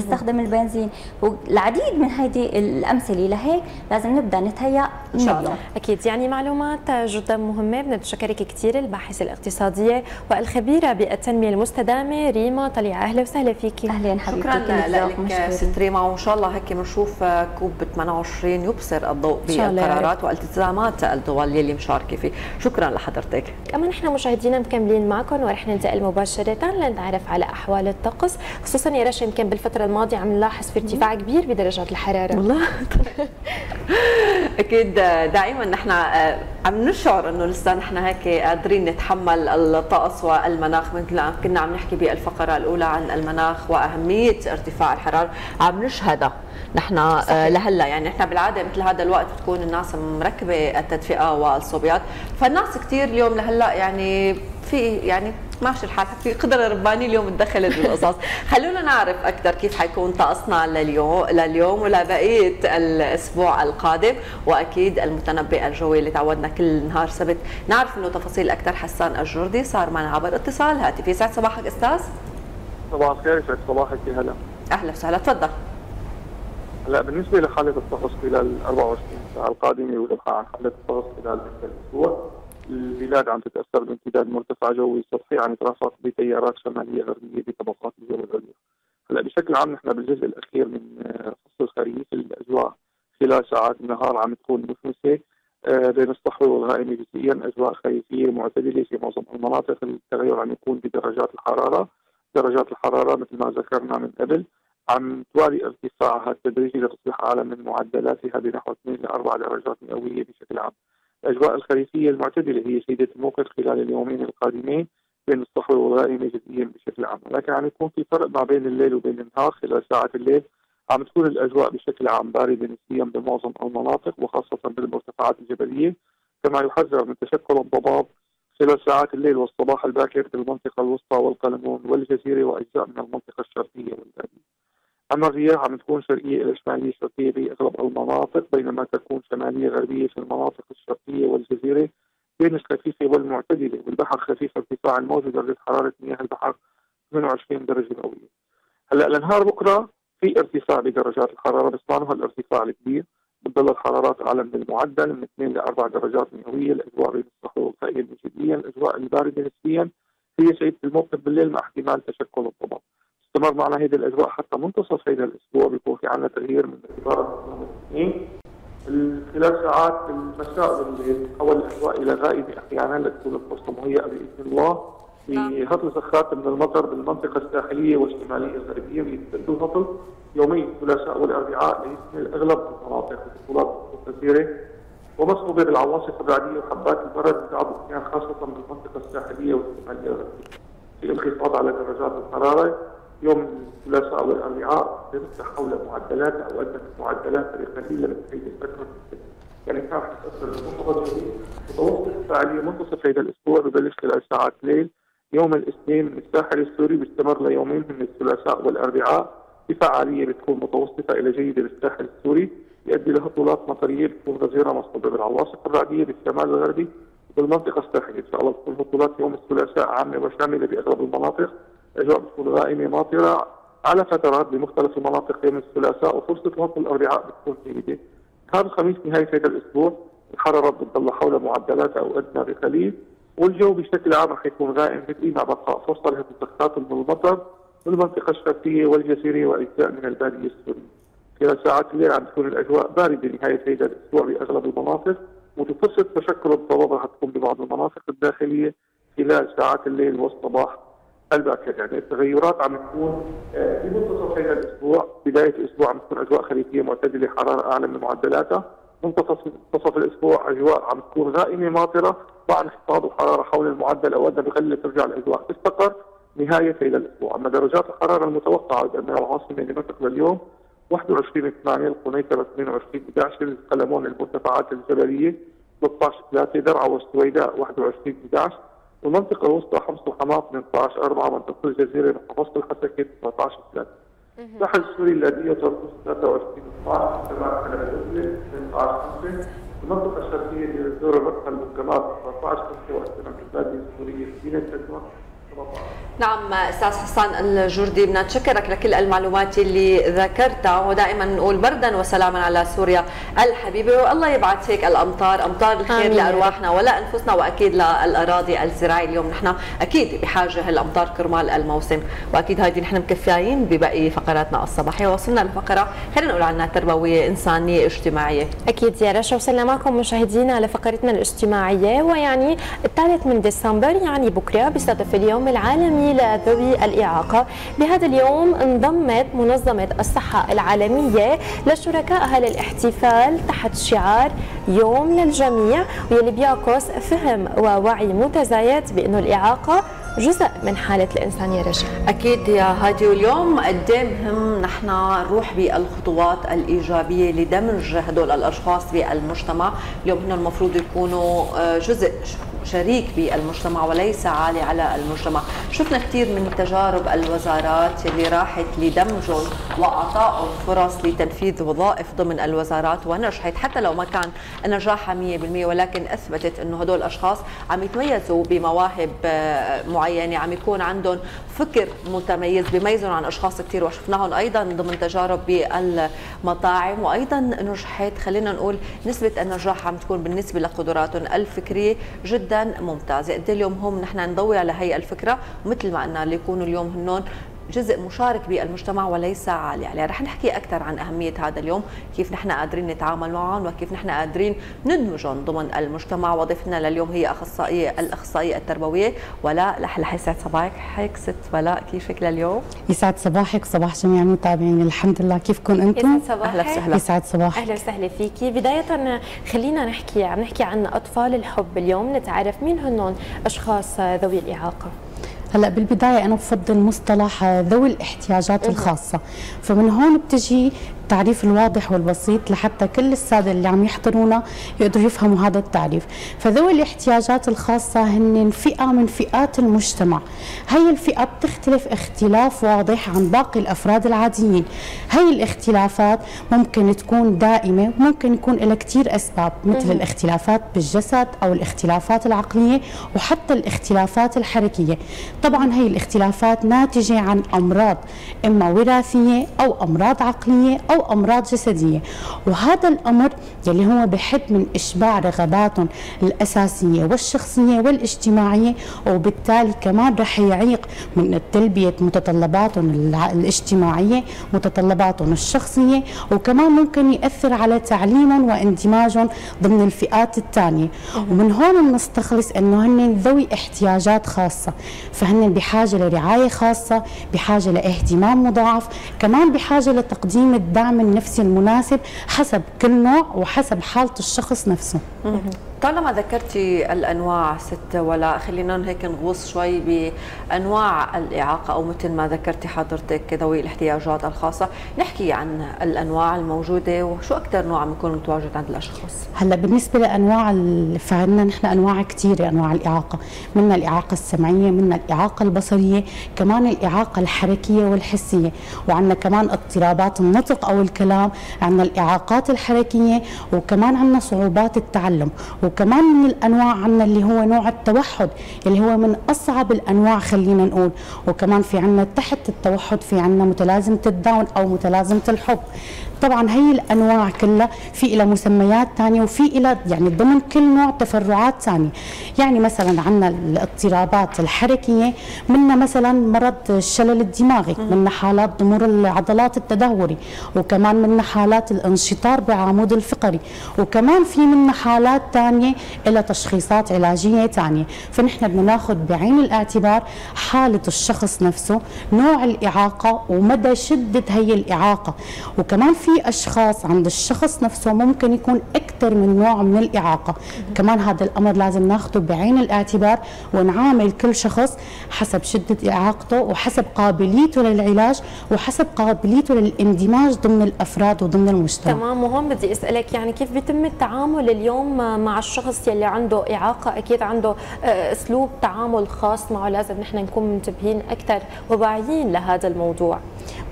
تستخدم البنزين. والعديد من هذه الأمثلة لهيك لازم نبدأ نتهيأ إن شاء الله. أكيد. يعني معلومات جدا مهمة. بنتشكرك كثير الباحثه الاقتصادية والخبيرة بالتنمية المستدامة ريما طليعة. أهلا وسهلا فيكي. أهلا حبيبتي. شكرا لك ست ريما. وإن شاء الله هيك بنشوف كوب 28 يبصر الضوء بالقرارات والالتزامات الدول اللي مشاركة فيه. شكرا لحضرتك. كمان نحن مشاهدينا مكملين معكم ورح ننتقل مباشرة لنتعرف على أحوال الطقس خصوصا يا رشا يمكن بالفترة الماضيه عم نلاحظ في ارتفاع كبير بدرجات الحرارة. والله. أكيد دائما نحن آه، عم نشعر إنه لسه نحن هيك قادرين نتحمل الطقس والمناخ. مثل ما كنا عم نحكي بالفقرة الأولى عن المناخ وأهمية ارتفاع الحرارة عم نشهدها نحن آه، لهلأ. يعني نحن بالعادة مثل هذا الوقت بتكون الناس مركبة التدفئة والصوبيات. فالناس كثير اليوم لهلأ يعني في يعني ماشي الحال في قدرة ربانية اليوم تدخلت بالقصص. خلونا نعرف أكثر كيف حيكون طقسنا لليوم لليوم ولبقية الأسبوع القادم. وأكيد المتنبئ الجوي اللي تعودنا كل نهار سبت نعرف إنه تفاصيل أكثر حسان الجردي. صار معنا عبر اتصال. هاتفي سعد صباحك أستاذ. صباح الخير يسعد صباحك يا هلا. أهلا وسهلا تفضل. هلا بالنسبة لحالة الطقس خلال 24 ساعة القادمة ولبحة عن حالة الطقس خلال الأسبوع. البلاد عم تتأثر بامتداد مرتفع جوي سطحي عم يترافق بتيارات شمالية غربية بطبقات الجو العليا. هلا بشكل عام نحن بالجزء الأخير من فصل الخريف الأجواء خلال ساعات النهار عم تكون مشمسه آه، بين الصحوه والغائمة جزئيا أجواء خريفية معتدلة في معظم المناطق التغير عم يكون بدرجات الحرارة درجات الحرارة مثل ما ذكرنا من قبل عم توالي ارتفاعها التدريجي لتصبح أعلى من معدلاتها بنحو 2 ل 4 درجات مئوية بشكل عام. الأجواء الخريفية المعتدلة هي سيدة الموقف خلال اليومين القادمين بين الصحوة والغائمة جزئيا بشكل عام. ولكن عم يكون في فرق ما بين الليل وبين النهار خلال ساعات الليل. عم تكون الأجواء بشكل عام باردة نسبيا بمعظم المناطق وخاصة بالمرتفعات الجبلية. كما يحذر من تشكل الضباب خلال ساعات الليل والصباح الباكر في المنطقة الوسطى والقلمون والجزيرة وأجزاء من المنطقة الشرقية والغربية. أما الرياح عم تكون شرقية إلى شمالية شرقية بأغلب المناطق بينما تكون شمالية غربية في المناطق الشرقية والجزيرة بين الخفيفة والمعتدلة والبحر خفيف ارتفاع الموج ودرجة حرارة مياه البحر 28 درجة مئوية. هلأ لنهار بكرة في ارتفاع بدرجات الحرارة بس ما هالارتفاع الكبير بتضل الحرارات أعلى من المعدل من 2 ل 4 درجات مئوية الأجواء بين الصحوة والخائية نسبيا الأجواء الباردة نسبيا هي شيء الموقف بالليل مع احتمال تشكل الضباب. استمر معنا هيدي الاجواء حتى منتصف هيدا الأسبوع بيكون في عندنا تغيير من الاثنين خلال ساعات المساء والليل تتحول الاجواء إلى غائبه أحيانا لتكون الفرصة مهيئة بإذن الله بهطل زخات من المطر بالمنطقة الساحلية والشمالية الغربية ويتبدل هطل. يومي الثلاثاء والأربعاء ليشمل أغلب المناطق البطولات الجزيره ومصحوبه بالعواصف الرعدية وحبات البرد بعض الأحيان خاصة بالمنطقة الساحلية والشمالية الغربية. في انخفاض على درجات الحرارة. يوم الثلاثاء والاربعاء بنفتح حول معدلات أو أدنى معدلات قليله من حيث الفترة. يعني كان تاثر المنخفض متوسط الفعالية منتصف هذا الأسبوع ببلش خلال ساعات الليل يوم الاثنين من الساحل السوري بيستمر ليومين من الثلاثاء والأربعاء. بفعاليه بتكون متوسطة إلى جيدة بالساحل السوري يؤدي له هطولات مطرية بتكون غزيرة مصحوبه بالعواصف الرعدية بالشمال الغربي بالمنطقة الساحليه إن شاء الله بتكون هطولات يوم الثلاثاء عامة وشاملة بأغلب المناطق. الاجواء بتكون غائمه ماطرة على فترات بمختلف المناطق يوم الثلاثاء وفرصة الهطول الأربعاء بتكون جيدة هذا الخميس نهاية هذا الأسبوع الحراره بتضل حول معدلات أو أدنى بقليل والجو بشكل عام رح يكون غائم مثلي مع بقاء فرصة لهطول من المطر بالمنطقة الشرقية والجزيرة وأجزاء من البادية السورية. خلال ساعات الليل عم تكون الأجواء باردة نهاية هذا الأسبوع بأغلب المناطق وتفصل تشكل الضباب رح تكون ببعض المناطق الداخلية خلال ساعات الليل والصباح الباكر يعني التغيرات عم تكون آه، في منتصف هذا الأسبوع بداية الأسبوع عم تكون أجواء خريفيه معتدلة حرارة أعلى من معدلاتها. منتصف منتصف الأسبوع أجواء عم تكون غائمة ماطرة مع انخفاض الحراره حول المعدل أو أدنى بقليل ترجع الأجواء تستقر نهاية هذا الأسبوع، أما درجات الحرارة المتوقعة بان العاصمه دمشق لليوم 21 8 القنيطرة 22 11 القلمون المرتفعات الجبلية 13 3 درعا والسويداء 21 11 والمنطقة الوسطى حمص وحماه 18 4 منطقه الجزيرة محافظه الحسكة 19 3 الساحل السوري الذي طرطوس 23 12 كمان كلمه 18 5 المنطقة الشرقية للدور الرقم المحكمات 14 5 واستلام الباديه السورية 2 نعم أستاذ حسان الجردي بدنا نتشكرك لكل المعلومات اللي ذكرتها ودائما نقول بردا وسلاما على سوريا الحبيبة والله يبعث هيك الأمطار أمطار الخير آمين. لأرواحنا ولا أنفسنا وأكيد للأراضي الزراعية اليوم. نحن أكيد بحاجة هالامطار كرمال الموسم وأكيد هيدي نحن مكفيين بباقي فقراتنا الصباحية. وصلنا لفقرة خلينا نقول عنها تربوية إنسانية اجتماعية. أكيد يا رشا وصلنا معكم مشاهدينا لفقرتنا الاجتماعية ويعني الثالث من ديسمبر يعني بكرة بيستضيف اليوم العالمي لذوي الإعاقة. بهذا اليوم انضمت منظمة الصحة العالمية لشركائها للاحتفال تحت شعار يوم للجميع واللي بيعكس فهم ووعي متزايد بأنه الإعاقة جزء من حالة الإنسان يا رجل أكيد يا هادي واليوم قد مهم نحن نروح بالخطوات الإيجابية لدمج هدول الأشخاص بالمجتمع. اليوم هن المفروض يكونوا آه، جزء شريك بالمجتمع وليس عالي على المجتمع. شفنا كثير من تجارب الوزارات اللي راحت لدمجهم واعطائهم فرص لتنفيذ وظائف ضمن الوزارات ونجحت حتى لو ما كان نجاحها 100% ولكن أثبتت إنه هدول الأشخاص عم يتميزوا بمواهب آه، معينة عم يكون عندهم فكر متميز بيميزهم عن أشخاص كثير وشفناهم أيضا ضمن تجارب بالمطاعم. وأيضا نجحت خلينا نقول نسبة النجاح عم تكون بالنسبة لقدراتهم الفكرية جدا ممتازه قد اليوم هم نحن نضوي على هي الفكرة؟ ومثل ما قلنا اللي يكونوا اليوم هنون جزء مشارك بالمجتمع وليس عالي. عليه رح نحكي أكثر عن أهمية هذا اليوم كيف نحن قادرين نتعامل معهم وكيف نحن قادرين ندمجهم ضمن المجتمع. وضيفتنا لليوم هي أخصائية الأخصائية التربوية ولاء لحلح يسعد صباحك. ست ولاء كيفك لليوم؟ يسعد صباحك صباح جميع المتابعين. الحمد لله. كيفكم أنتم؟ يسعد صباحك. أهلا وسهلا. يسعد صباحك. أهلا وسهلا فيكي بداية خلينا نحكي عم نحكي عن أطفال الحب اليوم. نتعرف مين هنن أشخاص ذوي الإعاقة؟ هلا بالبداية أنا بفضل مصطلح ذوي الاحتياجات الخاصة فمن هون بتجي التعريف الواضح والبسيط لحتى كل السادة اللي عم يحضرونا يقدروا يفهموا هذا التعريف. فذوي الاحتياجات الخاصة هن فئه من فئات المجتمع. هي الفئة بتختلف اختلاف واضح عن باقي الأفراد العاديين. هي الاختلافات ممكن تكون دائمة ممكن يكون لها كثير أسباب مثل الاختلافات بالجسد أو الاختلافات العقلية وحتى الاختلافات الحركية. طبعا هي الاختلافات ناتجة عن أمراض إما وراثية أو أمراض عقلية أو أو أمراض جسدية. وهذا الأمر يلي هو بحد من إشباع رغباتهم الأساسية والشخصية والاجتماعية وبالتالي كمان رح يعيق من تلبية متطلباتهم الاجتماعية متطلباتهم الشخصية وكمان ممكن يأثر على تعليمهم واندماجهم ضمن الفئات الثانية. ومن هون بنستخلص أنه هن ذوي احتياجات خاصة. فهن بحاجة لرعاية خاصة بحاجة لإهتمام مضاعف كمان بحاجة لتقديم الدعم الدعم النفسي المناسب حسب كل نوع وحسب حالة الشخص نفسه. طالما ذكرتي الأنواع ست ولا خلينا هيك نغوص شوي بأنواع الإعاقة أو مثل ما ذكرتي حضرتك ذوي الاحتياجات الخاصة نحكي عن الأنواع الموجودة وشو أكثر نوع بيكون متواجد عند الأشخاص؟ هلأ بالنسبة لأنواع فعندنا نحن أنواع كثيره أنواع الإعاقة منا الإعاقة السمعية منا الإعاقة البصرية كمان الإعاقة الحركية والحسية وعندنا كمان اضطرابات النطق أو الكلام عندنا الإعاقات الحركية وكمان عندنا صعوبات التعلم وكمان من الأنواع عندنا اللي هو نوع التوحد اللي هو من أصعب الأنواع خلينا نقول. وكمان في عندنا تحت التوحد في عندنا متلازمة الداون أو متلازمة الحب. طبعا هي الأنواع كلها في لها مسميات ثانية وفي لها يعني ضمن كل نوع تفرعات ثانية يعني مثلا عندنا الاضطرابات الحركية منا مثلا مرض الشلل الدماغي منا حالات ضمور العضلات التدهوري وكمان منا حالات الانشطار بعمود الفقري وكمان في منا حالات ثانية لها تشخيصات علاجية ثانية فنحن بدنا ناخذ بعين الاعتبار حالة الشخص نفسه نوع الإعاقة ومدى شدة هي الإعاقة. وكمان في في أشخاص عند الشخص نفسه ممكن يكون أكثر من نوع من الإعاقة. كمان هذا الأمر لازم ناخذه بعين الاعتبار ونعامل كل شخص حسب شدة إعاقته وحسب قابليته للعلاج وحسب قابليته للاندماج ضمن الأفراد وضمن المجتمع. تمام وهون بدي أسألك يعني كيف بيتم التعامل اليوم مع الشخص يلي عنده إعاقة؟ أكيد عنده آه، أسلوب تعامل خاص معه لازم نحن نكون منتبهين أكثر وواعيين لهذا الموضوع.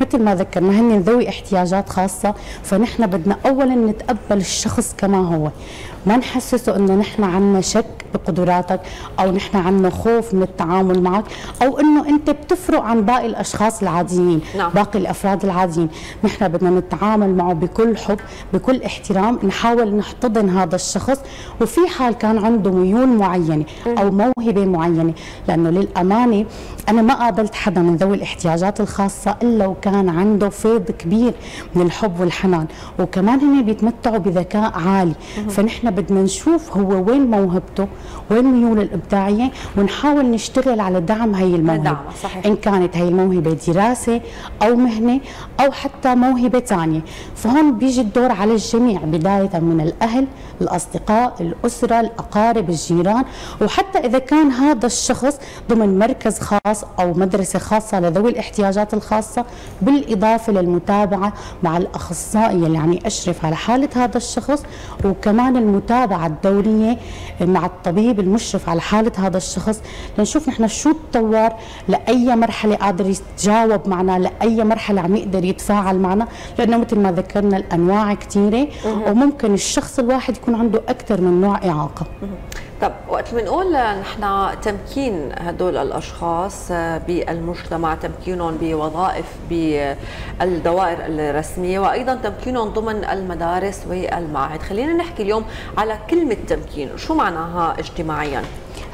مثل ما ذكرنا هن ذوي احتياجات خاصة فنحن بدنا أولا نتقبل الشخص كما هو. ما نحسسه إنه نحن عنا شك بقدراتك أو نحن عنا خوف من التعامل معك أو إنه أنت بتفرق عن باقي الأشخاص العاديين نعم. باقي الأفراد العاديين. نحن بدنا نتعامل معه بكل حب بكل احترام نحاول نحتضن هذا الشخص. وفي حال كان عنده ميول معينة أو موهبة معينة لأنه للأمانة أنا ما قابلت حدا من ذوي الاحتياجات الخاصة إلا وكان عنده فيض كبير من الحب والحنان. وكمان هن بيتمتعوا بذكاء عالي. فنحن بدنا نشوف هو وين موهبته وين ميوله الإبداعية ونحاول نشتغل على دعم هي الموهبة. صحيح. إن كانت هي الموهبة دراسة أو مهنة أو حتى موهبة ثانية فهون بيجي الدور على الجميع بداية من الأهل الأصدقاء الأسرة الأقارب الجيران. وحتى إذا كان هذا الشخص ضمن مركز خاص أو مدرسة خاصة لذوي الاحتياجات الخاصة بالإضافة للمتابعة مع الأخصائي اللي عم يشرف على حالة هذا الشخص. وكمان المتابعة الدوريه مع الطبيب المشرف على حالة هذا الشخص لنشوف نحن شو تطور لأي مرحلة قادر يتجاوب معنا لأي مرحلة عم يقدر يتفاعل معنا لأنه مثل ما ذكرنا الأنواع كثيرة وممكن الشخص الواحد يكون عنده أكثر من نوع إعاقة. طب وقت بنقول نحن تمكين هدول الأشخاص بالمجتمع تمكينهم بوظائف بالدوائر الرسمية وأيضا تمكينهم ضمن المدارس والمعاهد. خلينا نحكي اليوم على كلمة تمكين. شو معناها اجتماعيا؟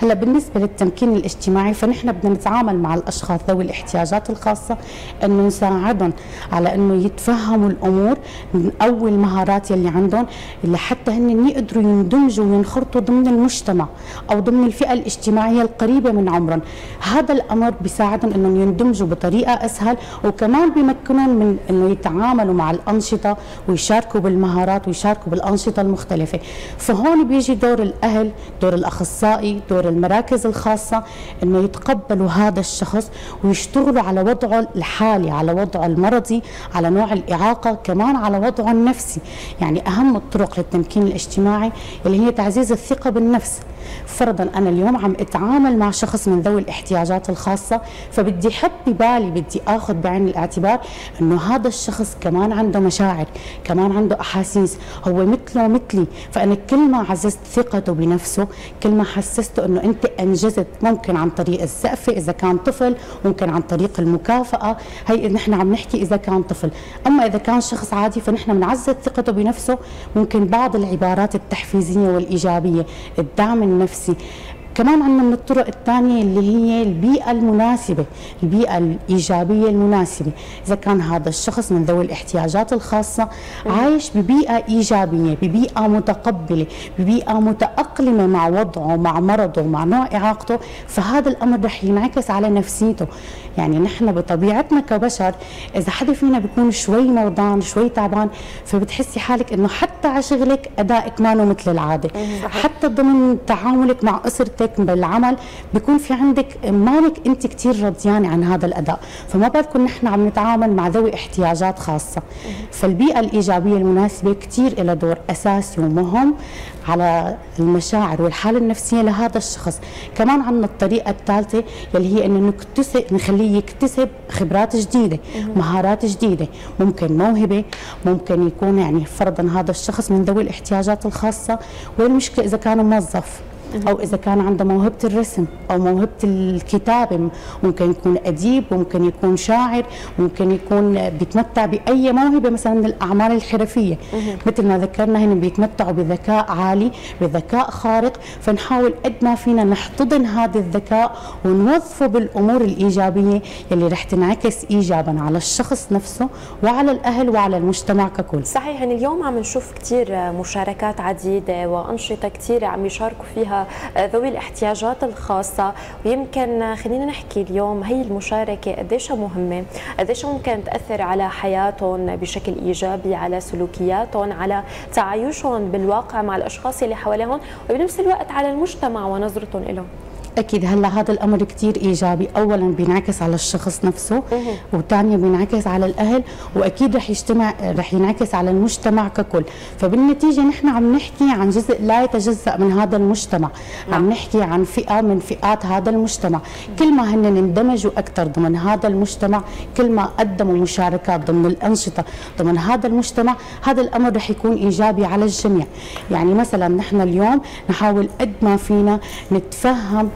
هلا بالنسبة للتمكين الاجتماعي فنحن بدنا نتعامل مع الأشخاص ذوي الاحتياجات الخاصة إنه نساعدهم على إنه يتفهموا الأمور نقوي المهارات يلي عندهم لحتى هن يقدروا يندمجوا وينخرطوا ضمن المجتمع أو ضمن الفئة الاجتماعية القريبة من عمرهم. هذا الأمر بيساعدهم إنهم يندمجوا بطريقة أسهل وكمان بيمكنهم من إنه يتعاملوا مع الأنشطة ويشاركوا بالمهارات ويشاركوا بالأنشطة المختلفة. فهون بيجي دور الأهل دور الأخصائي دور المراكز الخاصة أنه يتقبلوا هذا الشخص ويشتغلوا على وضعه الحالي على وضعه المرضي على نوع الإعاقة كمان على وضعه النفسي. يعني أهم الطرق للتمكين الاجتماعي اللي هي تعزيز الثقة بالنفس. فرضا أنا اليوم عم أتعامل مع شخص من ذوي الاحتياجات الخاصة فبدي أحط ببالي بدي آخذ بعين الاعتبار إنه هذا الشخص كمان عنده مشاعر كمان عنده أحاسيس. هو مثله مثلي. فأنا كل ما عززت ثقته بنفسه كل ما حسسته إنه أنت أنجزت ممكن عن طريق السقفه إذا كان طفل ممكن عن طريق المكافأة. هي نحن عم نحكي إذا كان طفل. أما إذا كان شخص عادي فنحن بنعزز ثقته بنفسه. ممكن بعض العبارات التحفيزية والإيجابية الدعم النفسي. كمان عندنا من الطرق الثانية اللي هي البيئة المناسبة البيئة الإيجابية المناسبة. إذا كان هذا الشخص من ذوي الاحتياجات الخاصة عايش ببيئة إيجابية ببيئة متقبلة ببيئة متأقلمة مع وضعه مع مرضه مع نوع اعاقته فهذا الأمر رح ينعكس على نفسيته. يعني نحن بطبيعتنا كبشر إذا حدا فينا بيكون شوي مرضان شوي تعبان فبتحسي حالك إنه حتى على شغلك ادائك ما مثل العادة. حتى ضمن تعاملك مع أسرتك بالعمل بيكون في عندك مالك أنت كثير رضيانة عن هذا الأداء. فما بالكم نحن عم نتعامل مع ذوي احتياجات خاصة. فالبيئة الإيجابية المناسبة كثير لها دور أساسي ومهم. على المشاعر والحالة النفسية لهذا الشخص. كمان عندنا الطريقة الثالثة يلي هي إنه نكتسب نخليه يكتسب خبرات جديدة مهارات جديدة ممكن موهبة ممكن يكون يعني فرضا هذا الشخص من ذوي الاحتياجات الخاصة. والمشكلة إذا كان موظف. أو إذا كان عنده موهبة الرسم أو موهبة الكتابة ممكن يكون أديب ممكن يكون شاعر ممكن يكون بيتمتع بأي موهبة مثلا من الأعمال الحرفية. مثل ما ذكرنا هنا بيتمتعوا بذكاء عالي بذكاء خارق. فنحاول قد ما فينا نحتضن هذا الذكاء ونوظفه بالأمور الإيجابية اللي رح تنعكس ايجابا على الشخص نفسه وعلى الأهل وعلى المجتمع ككل. صحيح يعني اليوم عم نشوف كثير مشاركات عديدة وأنشطة كثيره عم يشاركوا فيها ذوي الاحتياجات الخاصة. ويمكن خلينا نحكي اليوم هي المشاركة قديش مهمة قديش ممكن تأثر على حياتهم بشكل إيجابي على سلوكياتهم على تعايشهم بالواقع مع الأشخاص اللي حواليهم وبنفس الوقت على المجتمع ونظرتهم لهم أكيد هلا هذا الأمر كثير إيجابي. اولا بينعكس على الشخص نفسه وثانيا بينعكس على الأهل وأكيد رح يجتمع رح ينعكس على المجتمع ككل. فبالنتيجة نحن عم نحكي عن جزء لا يتجزأ من هذا المجتمع. نعم. عم نحكي عن فئة من فئات هذا المجتمع. كل ما هن اندمجوا أكثر ضمن هذا المجتمع كل ما قدموا مشاركات ضمن الأنشطة ضمن هذا المجتمع هذا الأمر رح يكون إيجابي على الجميع. يعني مثلا نحن اليوم نحاول قد ما فينا نتفهم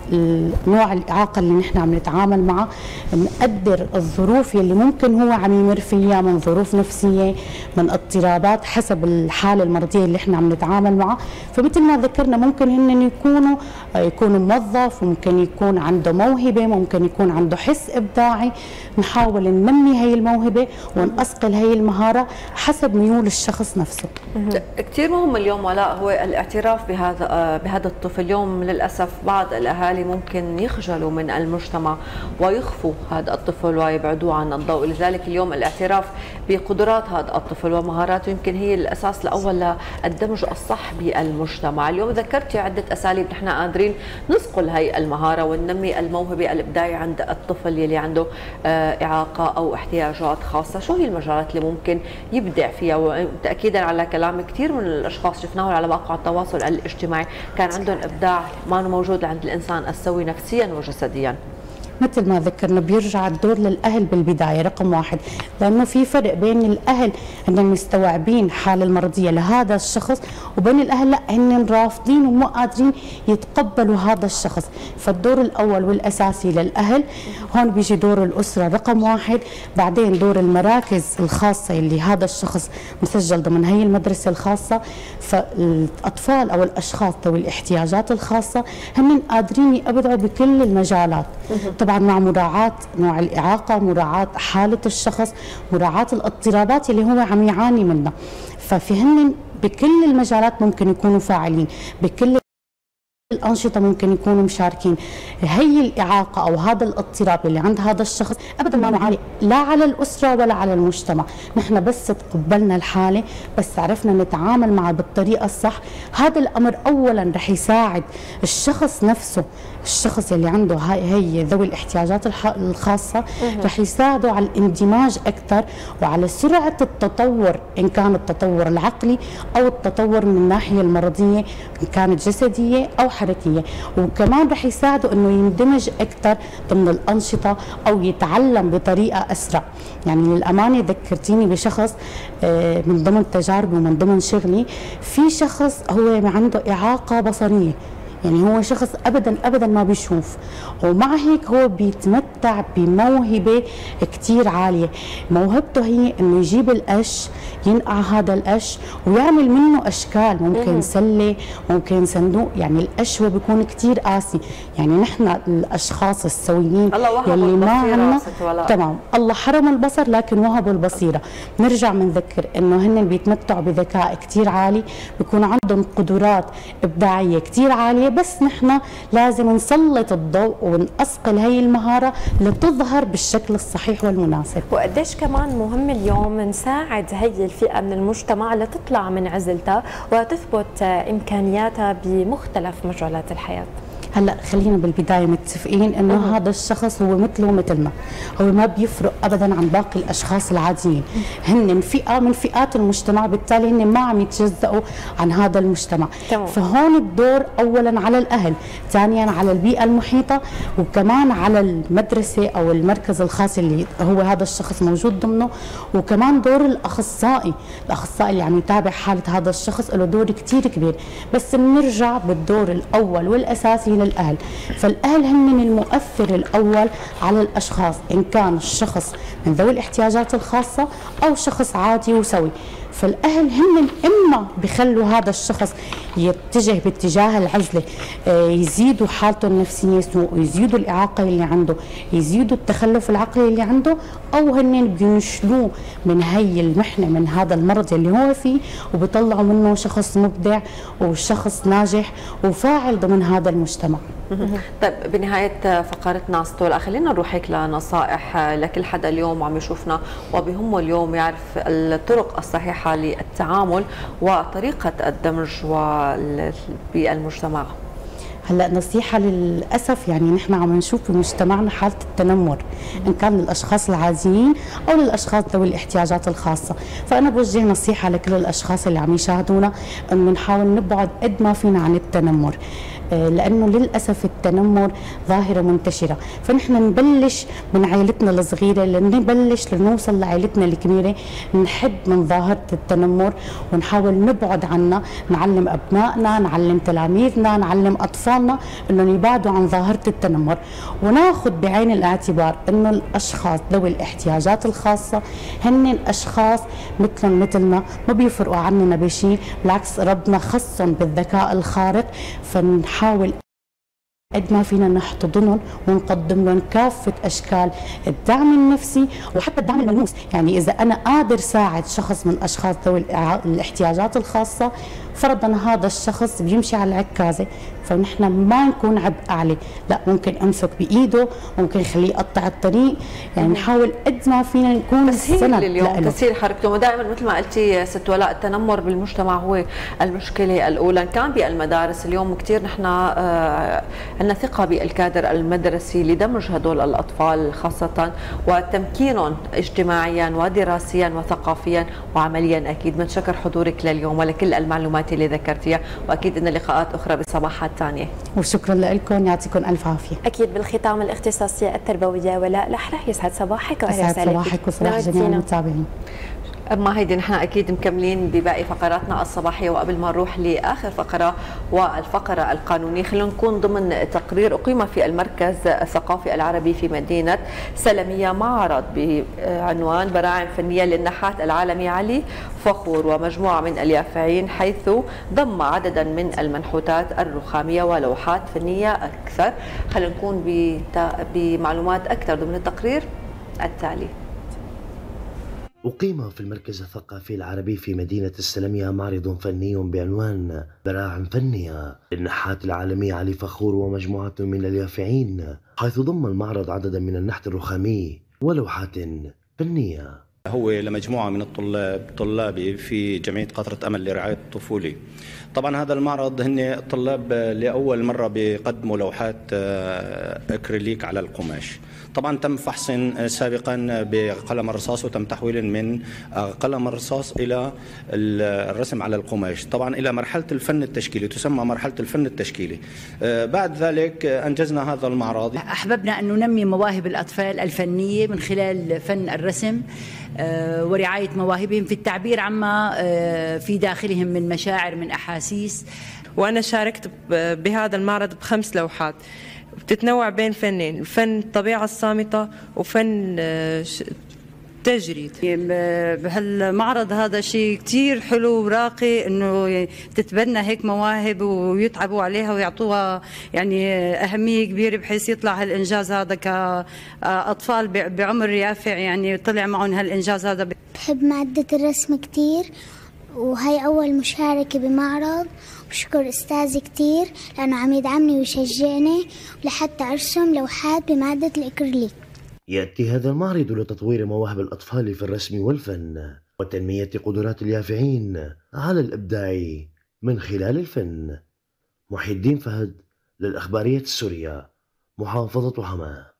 نوع الاعاقه اللي نحن عم نتعامل معه نقدر الظروف اللي ممكن هو عم يمر فيها من ظروف نفسية من اضطرابات حسب الحالة المرضية اللي إحنا عم نتعامل معها فمثل ما ذكرنا ممكن هن يكونوا يكون موظف ممكن يكون عنده موهبة ممكن يكون عنده حس إبداعي. نحاول ننمي هي الموهبة ونأصقل هي المهارة حسب ميول الشخص نفسه. كثير مهم اليوم ولاء هو الاعتراف بهذا بهذا الطفل. اليوم للأسف بعض الأهالي ممكن يخجلوا من المجتمع ويخفوا هذا الطفل ويبعدوه عن الضوء. لذلك اليوم الاعتراف بقدرات هذا الطفل ومهاراته يمكن هي الأساس الأول للدمج الصح بالمجتمع. اليوم ذكرتي عدة أساليب نحن قادرين نصقل هي المهارة وننمي الموهبة الإبداعية عند الطفل يلي عنده آه، إعاقة أو احتياجات خاصة. شو هي المجالات اللي ممكن يبدع فيها؟ وتاكيدا على كلام كثير من الأشخاص شفناهم على مواقع التواصل الاجتماعي. كان عندهم إبداع ما موجود عند الإنسان السوي نفسيا وجسديا. مثل ما ذكرنا بيرجع الدور للأهل بالبداية رقم واحد. لأنه في فرق بين الأهل انهم مستوعبين حال المرضية لهذا الشخص وبين الأهل لا هن رافضين ومو قادرين يتقبلوا هذا الشخص. فالدور الأول والأساسي للأهل هون بيجي دور الأسرة رقم واحد. بعدين دور المراكز الخاصة اللي هذا الشخص مسجل ضمن هي المدرسة الخاصة. فالأطفال أو الأشخاص ذوي الاحتياجات الخاصة هن قادرين يبدعوا بكل المجالات. طبعا مع مراعاة نوع الإعاقة مراعاة حالة الشخص مراعاة الاضطرابات اللي هو عم يعاني منها. ففيهن بكل المجالات ممكن يكونوا فاعلين بكل الأنشطة ممكن يكونوا مشاركين. هي الإعاقة أو هذا الاضطراب اللي عند هذا الشخص أبدا ما معالي لا على الأسرة ولا على المجتمع. نحن بس تقبلنا الحالة بس عرفنا نتعامل معه بالطريقة الصح. هذا الأمر أولا رح يساعد الشخص نفسه الشخص اللي عنده هاي هي ذوي الاحتياجات الخاصة رح يساعده على الاندماج أكثر وعلى سرعة التطور إن كان التطور العقلي أو التطور من الناحية المرضية إن كانت جسدية أو حركية. وكمان رح يساعده أنه يندمج أكثر ضمن الأنشطة أو يتعلم بطريقة أسرع. يعني للأمانة ذكرتيني بشخص آه، من ضمن تجاربي ومن ضمن شغلي. في شخص هو عنده إعاقة بصرية. يعني هو شخص ابدا ابدا ما بيشوف. ومع هيك هو بيتمتع بموهبة كثير عالية. موهبته هي إنه يجيب القش ينقع هذا القش ويعمل منه أشكال. ممكن سلة ممكن صندوق. يعني القش هو بيكون كثير قاسي. يعني نحن الأشخاص السويين الله يلي ما عندنا تمام. الله حرم البصر لكن وهب البصيرة. نرجع بنذكر إنه هن بيتمتعوا بذكاء كثير عالي. بيكون عندهم قدرات إبداعية كثير عالية. بس نحن لازم نسلط الضوء ونأصقل هي المهارة لتظهر بالشكل الصحيح والمناسب. وقديش كمان مهم اليوم نساعد هي الفئة من المجتمع لتطلع من عزلتها وتثبت إمكانياتها بمختلف مجالات الحياة. هلا خلينا بالبداية متفقين إنه. هذا الشخص هو مثله مثلنا هو ما بيفرق ابدا عن باقي الأشخاص العاديين. هن فئة من فئات المجتمع بالتالي هن ما عم يتجزأوا عن هذا المجتمع. تمام. فهون الدور اولا على الأهل ثانيا على البيئة المحيطة وكمان على المدرسة أو المركز الخاص اللي هو هذا الشخص موجود ضمنه وكمان دور الأخصائي. الأخصائي اللي عم يتابع حالة هذا الشخص له دور كثير كبير. بس بنرجع بالدور الأول والأساسي الأهل. فالأهل هم المؤثر الأول على الأشخاص إن كان الشخص من ذوي الاحتياجات الخاصة أو شخص عادي وسوي. فالأهل هم اما بخلوا هذا الشخص يتجه باتجاه العزلة. آه، يزيدوا حالته النفسية سوء يزيدوا الإعاقة اللي عنده يزيدوا التخلف العقلي اللي عنده أو هن بينشلوه من هي المحنة من هذا المرض اللي هو فيه وبيطلعوا منه شخص مبدع وشخص ناجح وفاعل ضمن هذا المجتمع. طيب بنهاية فقرتنا اسطول خلينا نروح هيك لنصائح لكل حدا اليوم عم يشوفنا وبهمه اليوم يعرف الطرق الصحيحة للتعامل وطريقة الدمج بالمجتمع. هلأ نصيحة للأسف يعني نحن عم نشوف بمجتمعنا حالة التنمر إن كان للأشخاص العاديين أو للأشخاص ذوي الاحتياجات الخاصة. فأنا بوجه نصيحة لكل الأشخاص اللي عم يشاهدونا إنه نحاول نبعد قد ما فينا عن التنمر. لأنه للأسف التنمر ظاهرة منتشرة. فنحن نبلش من عائلتنا الصغيرة لنبلش لنوصل لعائلتنا الكبيرة نحد من ظاهرة التنمر ونحاول نبعد عنها نعلم أبنائنا نعلم تلاميذنا نعلم أطفالنا إنهم يبعدوا عن ظاهرة التنمر. وناخذ بعين الاعتبار إنه الأشخاص ذوي الاحتياجات الخاصة هن اشخاص مثلهم مثلنا ما بيفرقوا عننا بشيء بالعكس ربنا خصهم بالذكاء الخارق فنحاول نحاول قد ما فينا نحتضنهم ونقدم لهم كافة أشكال الدعم النفسي وحتى الدعم الملموس. يعني إذا أنا قادر ساعد شخص من أشخاص ذوي الاحتياجات الخاصة فرضا هذا الشخص بيمشي على العكازة فنحن ما نكون عبء عليه. لا ممكن امسك بإيده ممكن خليه يقطع الطريق. يعني نحاول قد ما فينا نكون تسهيل اليوم تسهيل حركته ودائما مثل ما قلتي ست ولاء التنمر بالمجتمع هو المشكلة الأولى. كان بالمدارس اليوم كثير نحن آه عندنا ثقة بالكادر المدرسي لدمج هدول الأطفال خاصة وتمكينهم اجتماعيا ودراسيا وثقافيا وعمليا. أكيد بنشكر حضورك لليوم ولكل المعلومات اللي ذكرتيها وأكيد إن لقاءات أخرى بصباحات ثانية وشكرا لكم يعطيكم ألف عافية. أكيد بالختام الاختصاصية التربوية ولاء لحرح يسعد صباحك واهلا وسهلا صباحك وصباح جميع المتابعين. أما هيدي نحن أكيد مكملين بباقي فقراتنا الصباحية وقبل ما نروح لآخر فقرة والفقرة القانونية. خلينا نكون ضمن تقرير أقيم في المركز الثقافي العربي في مدينة سلمية. معرض بعنوان براعم فنية للنحات العالمي علي فخور ومجموعة من اليافعين حيث ضم عددا من المنحوتات الرخامية ولوحات فنية أكثر. خلينا نكون بمعلومات أكثر ضمن التقرير التالي. أقيم في المركز الثقافي العربي في مدينة السلمية معرض فني بعنوان براعم فنية للنحات العالمي علي فخور ومجموعة من اليافعين حيث ضم المعرض عددا من النحت الرخامي ولوحات فنية. هو لمجموعة من الطلاب طلابي في جمعية قطرة أمل لرعاية الطفولة طبعا هذا المعرض هن طلاب لأول مرة بيقدموا لوحات آه، أكريليك على القماش. طبعا تم فحص سابقا بقلم الرصاص وتم تحويل من قلم الرصاص إلى الرسم على القماش. طبعا إلى مرحلة الفن التشكيلي تسمى مرحلة الفن التشكيلي. آه، بعد ذلك أنجزنا هذا المعرض. أحببنا أن ننمي مواهب الأطفال الفنية من خلال فن الرسم آه، ورعاية مواهبهم في التعبير عما آه، في داخلهم من مشاعر من أحاسيس. وأنا شاركت بهذا المعرض بخمس لوحات. بتتنوع بين فنين فن الطبيعة الصامتة وفن تجريد. بهالمعرض هذا شيء كثير حلو وراقي إنه تتبنى هيك مواهب ويتعبوا عليها ويعطوها يعني أهمية كبيرة بحيث يطلع هالإنجاز هذا كأطفال بعمر يافع يعني طلع معهم هالإنجاز هذا. بحب مادة الرسم كثير وهي أول مشاركة بمعرض. بشكر أستاذي كتير لأنه عم يدعمني ويشجعني لحتى أرسم لوحات بمادة الإكريليك. يأتي هذا المعرض لتطوير مواهب الأطفال في الرسم والفن وتنمية قدرات اليافعين على الإبداع من خلال الفن. محي الدين فهد للأخبارية السورية محافظة حماة.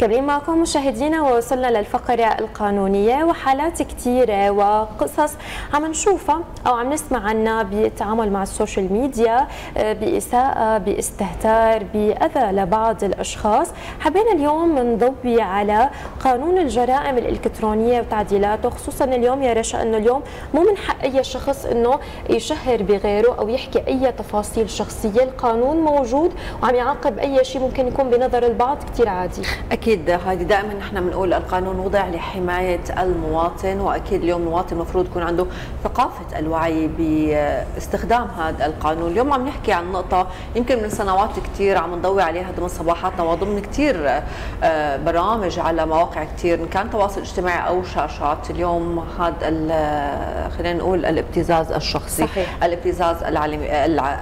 مكملين معكم مشاهدينا ووصلنا للفقرة القانونية وحالات كثيرة وقصص عم نشوفها أو عم نسمع عنها بالتعامل مع السوشيال ميديا آه، بإساءة بإستهتار بأذى لبعض الأشخاص. حبينا اليوم نضوي على قانون الجرائم الإلكترونية وتعديلاته خصوصا اليوم يا رشا أنه اليوم مو من حق أي شخص أنه يشهر بغيره أو يحكي أي تفاصيل شخصية. القانون موجود وعم يعاقب أي شيء ممكن يكون بنظر البعض كثير عادي. أكيد. أكيد هذه دائما نحن بنقول القانون وضع لحماية المواطن وأكيد اليوم المواطن المفروض يكون عنده ثقافة الوعي باستخدام هذا القانون، اليوم عم نحكي عن نقطة يمكن من سنوات كثير عم نضوي عليها ضمن صباحاتنا وضمن كثير آه، برامج على مواقع كثير إن كان تواصل اجتماعي أو شاشات، اليوم هذا خلينا نقول الابتزاز الشخصي، صحيح. الابتزاز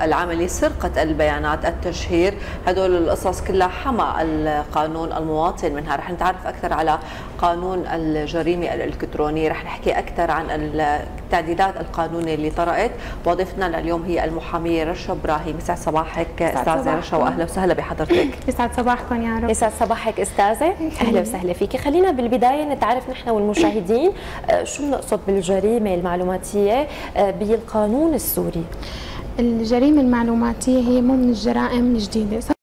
العملي، سرقة البيانات، التشهير، هدول القصص كلها حمى القانون المواطن. المواطن منها. رح نتعرف أكثر على قانون الجريمة الإلكترونية. رح نحكي أكثر عن التعديلات القانونية اللي طرأت. وضيفتنا لليوم هي المحامية رشا إبراهيم. يسعد صباحك أستاذة رشا واهلا وسهلا بحضرتك. يسعد صباحكم يا رب. يسعد صباحك أستاذة. أهلا وسهلا فيكي. خلينا بالبداية نتعرف نحن والمشاهدين آه، شو بنقصد بالجريمة المعلوماتية آه، بالقانون السوري؟ الجريمة المعلوماتية هي مو من الجرائم الجديدة.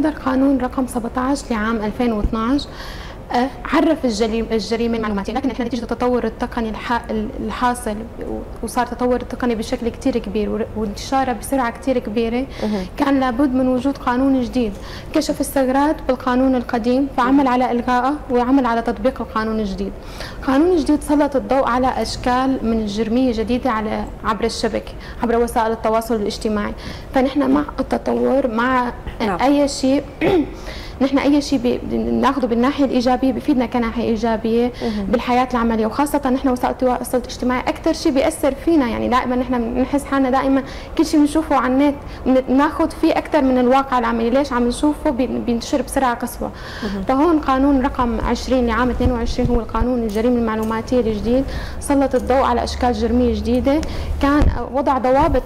هذا القانون رقم 17 لعام 2012 آه، عرف الجريمه المعلوماتية لكن إحنا نتيجة التطور التقني الحاصل وصار تطور التقني بشكل كثير كبير وانتشاره بسرعة كثير كبيرة. كان لابد من وجود قانون جديد. كشف الثغرات بالقانون القديم فعمل على إلغائه وعمل على تطبيق القانون الجديد قانون جديد سلط الضوء على أشكال من الجرميه جديدة على عبر الشبكة عبر وسائل التواصل الاجتماعي. فنحن مع التطور مع نعم. أي شيء نحن أي شيء بناخذه بالناحية الإيجابية بفيدنا كناحية إيجابية بالحياة العملية وخاصة نحن وسائل التواصل الاجتماعي أكثر شيء بيأثر فينا. يعني دائما نحن بنحس حالنا دائما كل شيء بنشوفه على النت بناخذ فيه أكثر من الواقع العملي. ليش عم نشوفه؟ بينتشر بسرعة قصوى. فهون قانون رقم 20 لعام 22 هو القانون الجريمة المعلوماتية الجديد. سلط الضوء على أشكال جرمية جديدة. كان وضع ضوابط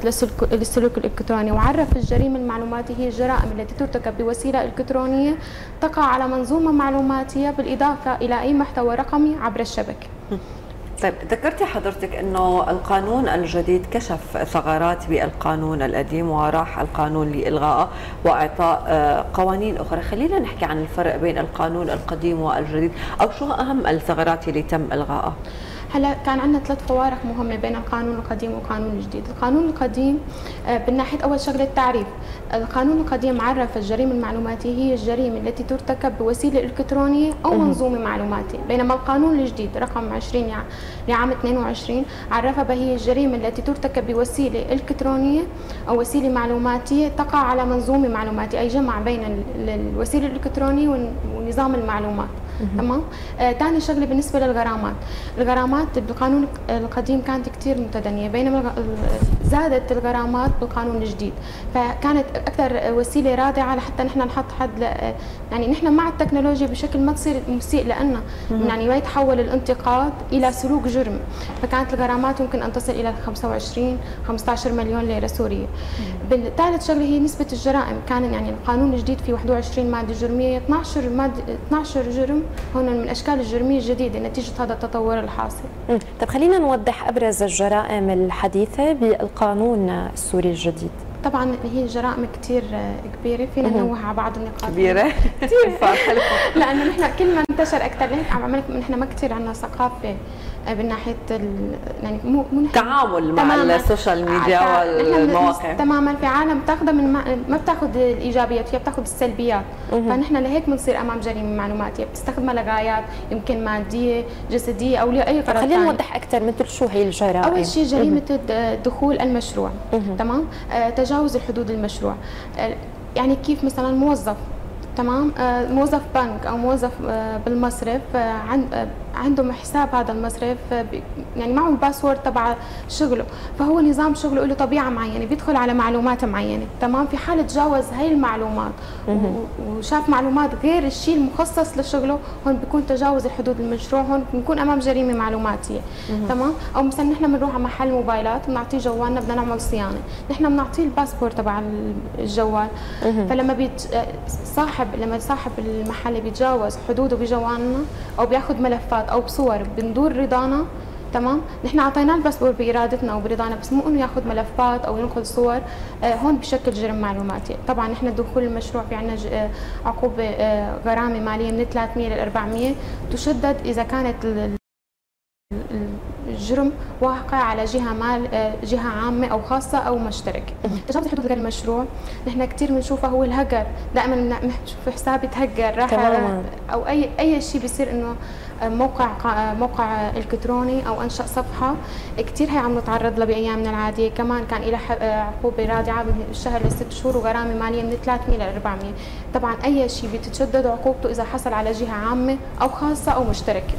للسلوك الإلكتروني وعرف الجريمة المعلوماتية هي الجرائم التي ترتكب بوسيلة إلكترونية تقع على منظومة معلوماتية بالإضافة إلى أي محتوى رقمي عبر الشبكة. طيب ذكرتي حضرتك إنه القانون الجديد كشف ثغرات بالقانون القديم وراح القانون لالغائه وإعطاء آه، قوانين أخرى، خلينا نحكي عن الفرق بين القانون القديم والجديد أو شو أهم الثغرات اللي تم الغائها؟ هلا كان عندنا ثلاث فوارق مهمة بين القانون القديم والقانون الجديد، القانون القديم آه، من ناحية أول شغلة التعريف، القانون القديم عرف الجريمة المعلوماتيه هي الجريمة التي ترتكب بوسيلة إلكترونية أو منظومة معلوماتية، بينما القانون الجديد رقم 20 لعام 22 عرفها بهي الجريمة التي ترتكب بوسيلة إلكترونية أو وسيلة معلوماتية تقع على منظومة معلوماتية أي جمع بين الوسيلة الإلكترونية ونظام المعلومات. تمام؟ ثاني آه شغلة بالنسبة للغرامات. الغرامات بالقانون القديم كانت كثير متدنية بينما زادت الغرامات بالقانون الجديد. فكانت أكثر وسيلة رادعة لحتى نحن نحط حد يعني نحن مع التكنولوجيا بشكل ما تصير مسيء لنا يعني ما يتحول الانتقاد إلى سلوك جرم. فكانت الغرامات ممكن أن تصل إلى 25 15 مليون ليرة سورية. ثالث شغلة هي نسبة الجرائم. كان يعني القانون الجديد فيه 21 مادة جرمية 12 ماده 12 جرم هون من أشكال الجرمية الجديدة نتيجة هذا التطور الحاصل. طيب خلينا نوضح أبرز الجرائم الحديثة بالقانون السوري الجديد. طبعا هي جرائم كثير كبيرة. فينا ننوه على بعض النقاط. كبيرة. كثير لأنه نحن كل ما انتشر أكثر لهيك عم نحن ما كثير عندنا ثقافة من ناحية يعني مو مو تعامل مع السوشيال ميديا والمواقع. تماما في عالم بتاخذها من ما بتاخذ الإيجابيات فيها بتاخذ السلبيات. فنحن لهيك بنصير أمام جريمة معلوماتية بتستخدمها لغايات يمكن مادية جسدية أو لأي غرض خلينا نوضح أكثر مثل شو هي الجرائم؟ أول شيء جريمة الدخول المشروع. تمام؟ آه تجاوز الحدود المشروع. آه يعني كيف مثلا موظف تمام؟ موظف بنك أو موظف بالمصرف عند عندهم حساب هذا المصرف يعني معه الباسورد تبع شغله. فهو نظام شغله له طبيعة معينة بيدخل على معلومات معينة. تمام؟ في حال تجاوز هاي المعلومات وشاف معلومات غير الشيء المخصص لشغله هون بيكون تجاوز الحدود المشروع هون بنكون أمام جريمة معلوماتية. تمام؟ أو مثلا نحن بنروح على محل موبايلات بنعطيه جوالنا بدنا نعمل صيانة. نحن بنعطيه ال password تبع الجوال. فلما بيت صاحب لما صاحب المحل بيتجاوز حدوده بجوالنا أو بياخذ ملفات أو بصور بدون رضانا تمام؟ نحن اعطيناه ال password بإرادتنا أو برضانا بس مو إنه ياخذ ملفات أو ينقل صور آه هون بشكل جرم معلوماتي. طبعا نحن دخول المشروع في عندنا آه عقوبة آه غرامة مالية من 300 ل 400 تشدد إذا كانت الجرم واقع على جهة مال آه، جهة عامة أو خاصة أو مشترك. تجاوز غير المشروع. نحن كثير بنشوفه هو الهجر. دائما بنشوف حساب يتهجر راح أو أي أي شيء بيصير إنه موقع موقع إلكتروني أو أنشأ صفحة. كثير هي عم نتعرض لها بأيامنا العادية. كمان كان لها عقوبة رادعة من الشهر لست شهور وغرامة مالية من 300 ل 400 طبعا أي شيء بتتشدد عقوبته إذا حصل على جهة عامة أو خاصة أو مشتركة.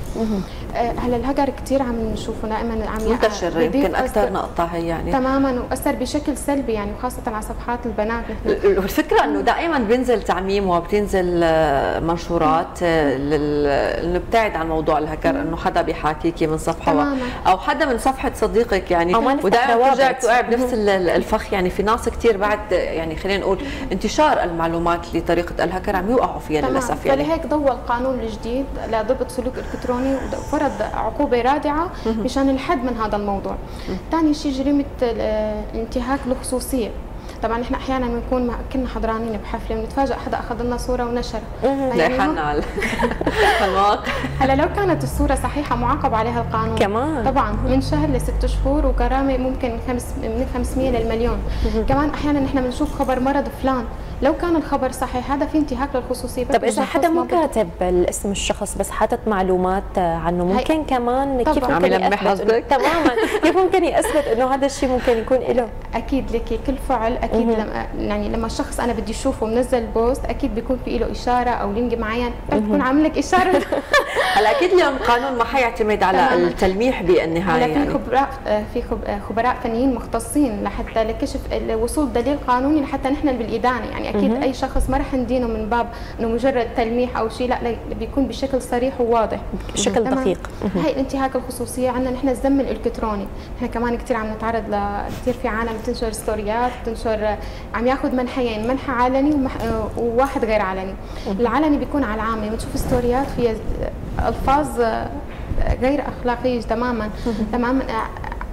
آه، هلأ الهجر كثير عم نشوفه دائما عم منتشر يمكن أكثر نقطة هي يعني. تماما وأثر بشكل سلبي يعني وخاصة على صفحات البنات الفكرة إنه دائما بينزل تعميم وبتنزل آه، منشورات آه، نبتعد عن موضوع الهكر إنه حدا بيحاكيكي من صفحة تماما. أو حدا من صفحة صديقك يعني. ودائما بترجع توقع بنفس الفخ. يعني في ناس كثير بعد يعني خلينا نقول انتشار المعلومات لطريقة الهكر عم يوقعوا فيها للأسف يعني. فلهيك ضوى القانون الجديد لضبط سلوك إلكتروني وفرض عقوبة رادعة مشان الحد من هذا الموضوع. ثاني شيء جريمة الانتهاك الخصوصية. طبعا إحنا أحيانا بنكون كنا حضرانين بحفلة بنتفاجئ حدا أخذ لنا صورة ونشر. لايحنا على الواقع هلا لو كانت الصورة صحيحة معاقب عليها القانون. كمان. طبعا من شهر لست شهور وغرامة ممكن خمس من 500 للمليون. كمان أحيانا نحن بنشوف خبر مرض فلان. لو كان الخبر صحيح هذا في انتهاك للخصوصية. طب إذا حدا مو كاتب الاسم الشخص بس حاطط معلومات عنه ممكن كمان كيف ممكن يثبت تماما. كيف ممكن يثبت إنه هذا الشيء ممكن يكون له أكيد لك كل فعل أكيد لما يعني لما الشخص أنا بدي أشوفه منزل post أكيد بيكون في له إشارة أو link معين. بتكون عامل لك إشارة. هلا أكيد اليوم القانون ما حيعتمد على التلميح بالنهاية هلا في خبراء في خبراء فنيين مختصين لحتى لكشف وصول دليل قانوني لحتى نحن بالإدانة يعني. أكيد أي شخص ما رح ندينه من باب إنه مجرد تلميح أو شيء لا, بيكون بشكل صريح وواضح. بشكل دقيق. هي انتهاك الخصوصية عندنا نحن الزم الإلكتروني. نحن كمان كثير عم نتعرض لكثير في عالم بتنشر ستوريات بتنشر عم ياخذ منحيين منحى علني ومح... وواحد غير علني. العلني بيكون على العامة. بتشوف ستوريات فيها ألفاظ غير أخلاقية تماما. تماما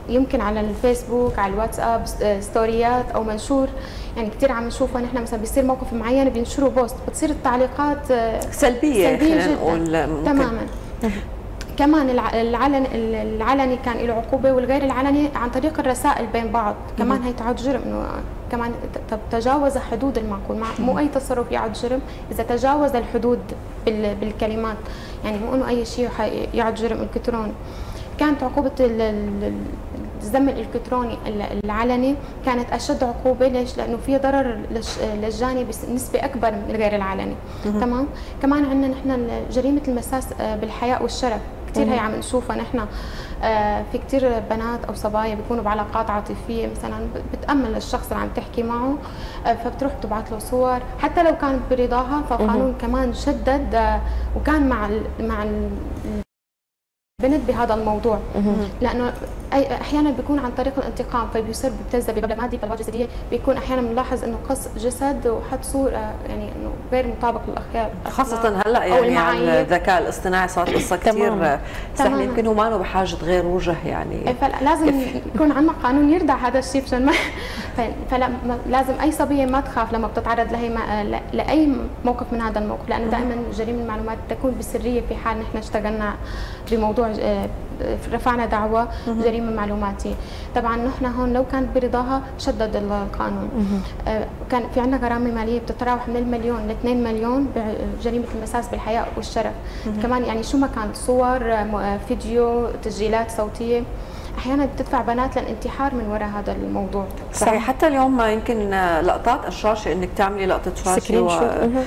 يمكن على الفيسبوك على الواتساب ستوريات أو منشور. يعني كثير عم نشوفه نحن مثلا بيصير موقف معين بينشروا بوست بتصير التعليقات سلبية سلبية جدا. تماما. كمان العلن العلني كان له عقوبة والغير العلني عن طريق الرسائل بين بعض. كمان هي تعد جرم إنه كمان تجاوز حدود المعقول. مو أي تصرف يعد جرم. إذا تجاوز الحدود بالكلمات. يعني مو إنه أي شيء يعد جرم الكتروني كانت عقوبة الذم الإلكتروني العلني كانت أشد عقوبة. ليش؟ لأنه في ضرر للجاني بنسبه أكبر من غير العلني. تمام؟ كمان عندنا نحن جريمة المساس آه، بالحياء والشرف. كثير هي عم نشوفها. نحن آه، في كثير بنات أو صبايا بيكونوا بعلاقات عاطفية مثلا بتامل الشخص اللي عم تحكي معه آه، فبتروح تبعث له صور. حتى لو كانت برضاها فالقانون كمان شدد وكان مع مع ال بنت بهذا الموضوع. لأنه أحيانا بيكون عن طريق الانتقام فبيصير بيبتز بمبلغ مادي فالواجهه الجسدية بيكون أحيانا بنلاحظ إنه قص جسد وحط صورة يعني إنه غير مطابق للاخلاق خاصة هلأ يعني على الذكاء الاصطناعي صارت قصة كثير سهلة. يمكن هو ما بحاجة غير وجه يعني إيه، فلازم يكون عندنا قانون يردع هذا الشيء مشان ما فلا لازم أي صبية ما تخاف لما بتتعرض لهي ما لأي موقف من هذا الموقف لأنه دائما جريمة المعلومات تكون بسرية في حال نحن اشتغلنا بموضوع آه، رفعنا دعوى جريمة معلوماتيه طبعا نحن هون لو كانت برضاها شدد القانون. آه، كان في عندنا غرامة مالية بتتراوح من المليون ل 2 مليون بجريمه المساس بالحياة والشرف. كمان يعني شو ما كانت صور آه، فيديو تسجيلات صوتية. أحيانا بتدفع بنات للانتحار من وراء هذا الموضوع. صحيح. حتى اليوم يمكن لقطات الشاشة إنك تعملي لقطة شاشة و...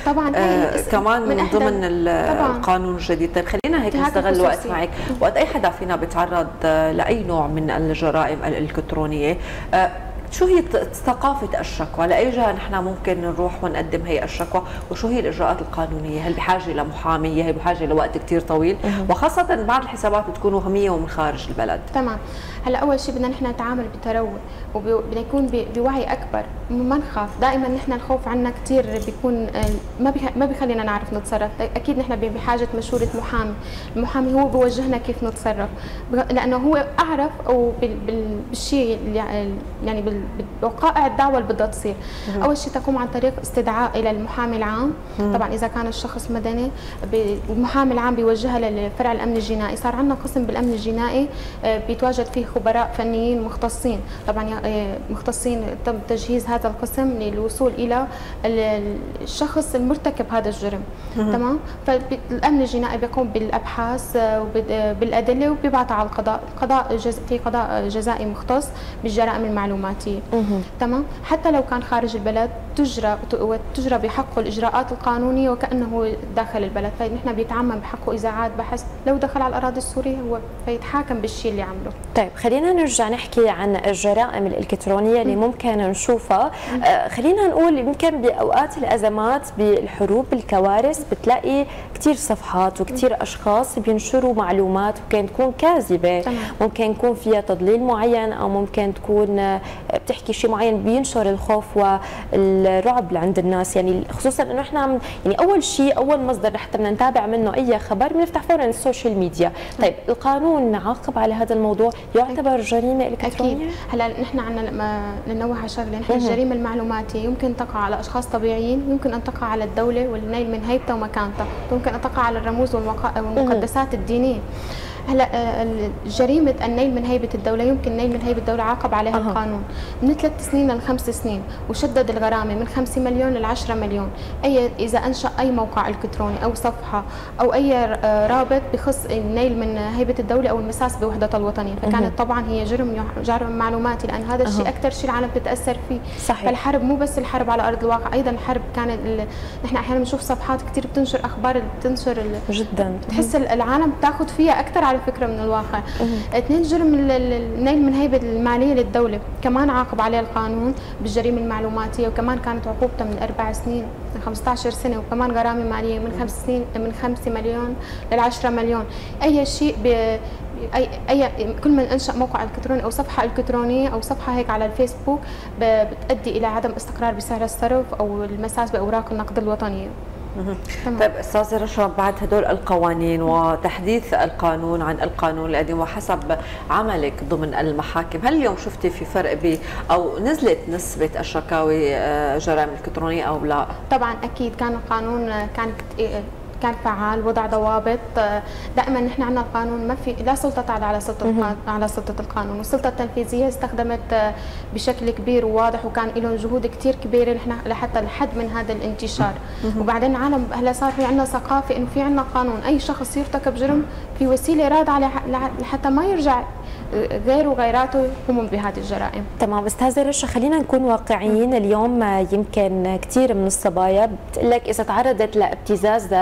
طبعا آه كمان من, من ضمن القانون الجديد. طيب خلينا هيك نستغل الوقت معك. وقت أي حدا فينا بيتعرض لأي نوع من الجرائم الإلكترونية. آه شو هي ثقافة الشكوى؟ لأي جهة نحن ممكن نروح ونقدم هي الشكوى؟ وشو هي الإجراءات القانونية؟ هل بحاجة لمحامية؟ هي بحاجة لوقت كثير طويل؟ وخاصة بعض الحسابات بتكون وهمية ومن خارج البلد. تمام، هلأ أول شيء بدنا نحن نتعامل بتروي وبدنا يكون بوعي أكبر، ما نخاف، دائما نحن الخوف عنا كثير بيكون آه، ما ما بيخلينا نعرف نتصرف، أكيد نحن بحاجة مشورة محامي، المحامي هو بوجهنا كيف نتصرف، لأنه هو أعرف أو بالشيء يعني بال بوقائع الدعوه اللي بدها تصير مم. أول شيء تقوم عن طريق استدعاء إلى المحامي العام. مم. طبعا إذا كان الشخص مدني المحامي العام بيوجهها لفرع الأمن الجنائي. صار عندنا قسم بالأمن الجنائي آه، بيتواجد فيه خبراء فنيين مختصين. طبعا آه، مختصين تم تجهيز هذا القسم للوصول إلى الشخص المرتكب هذا الجرم. مم. تمام؟ فالأمن الجنائي بيقوم بالأبحاث آه، بالأدلة وبيبعثها على القضاء القضاء جز... في قضاء جزائي مختص بالجرائم المعلوماتيه القانونيه تمام؟ حتى لو كان خارج البلد تجرى تجرى بحقه الإجراءات القانونية وكأنه داخل البلد. فنحن بيتعمم بحقه اذاعات بحث. لو دخل على الأراضي السورية هو فيتحاكم بالشيء اللي عمله. طيب خلينا نرجع نحكي عن الجرائم الإلكترونية اللي ممكن نشوفها. آه خلينا نقول يمكن بأوقات الأزمات بالحروب الكوارث بتلاقي كثير صفحات وكثير أشخاص بينشروا معلومات ممكن تكون كاذبة. ممكن يكون فيها تضليل معين أو ممكن تكون آه، بتحكي شيء معين بينشر الخوف والرعب عند الناس. يعني خصوصا إنه إحنا يعني أول شيء أول مصدر حتى بدنا نتابع منه أي خبر بنفتح فورا السوشيال ميديا. طيب القانون بعاقب على هذا الموضوع؟ يعتبر جريمة إلكترونية؟ أكيد. هلأ نحن عندنا ننوه على شغلة نحن الجريمة المعلوماتية. يمكن تقع على أشخاص طبيعيين يمكن أن تقع على الدولة والنيل من هيبتها ومكانتها ممكن أن تقع على الرموز والمقدسات الدينية. هلا آه، جريمة النيل من هيبة الدولة يمكن النيل من هيبة الدولة عاقب عليها أه. القانون. من ثلاث سنين لخمس سنين وشدد الغرامة من 5 مليون ل 10 مليون. أي إذا أنشأ أي موقع إلكتروني أو صفحة أو أي آه، رابط بخص النيل من هيبة الدولة أو المساس بوحدتها الوطنية. فكانت طبعا هي جرم جرم معلوماتي لأن هذا الشيء أكثر شيء العالم بتتأثر فيه. صحيح. فالحرب مو بس الحرب على أرض الواقع أيضا الحرب كانت نحن أحيانا بنشوف صفحات كثير بتنشر أخبار بتنشر جدا. بتحس العالم بتاخذ فيها أكثر على فكرة من الواقع. اثنين جرم النيل من هيبة المالية للدولة كمان عاقب عليه القانون بالجريمه المعلوماتية وكمان كانت عقوبته من أربع سنين ل 15 سنة وكمان غرامة مالية من خمس سنين من 5 مليون ل 10 مليون. أي شيء اي اي كل من إنشأ موقع إلكتروني أو صفحة إلكترونية أو صفحة هيك على الفيسبوك بتؤدي إلى عدم استقرار بسعر الصرف أو المساس بأوراق النقد الوطنية. طيب استاذه رشا بعد هدول القوانين وتحديث القانون عن القانون القديم وحسب عملك ضمن المحاكم هل اليوم شفتي في فرق ب أو نزلت نسبة الشكاوي آه، جرائم إلكترونية أو لا؟ طبعا أكيد كان القانون كان كان فعال وضع ضوابط. دائما نحن عندنا القانون ما في لا سلطة على سلطة على سلطة القانون. والسلطة التنفيذية استخدمت بشكل كبير وواضح وكان لهم جهود كثير كبيرة نحن لحتى الحد من هذا الانتشار. وبعدين العالم هلا صار في عندنا ثقافة إنه في عندنا قانون. أي شخص يرتكب جرم في وسيلة رادعه لحتى ما يرجع غيره وغيراته يقوموا بهذه الجرائم. تمام استاذه رشا خلينا نكون واقعيين. اليوم يمكن كثير من الصبايا بتقول لك إذا تعرضت لابتزاز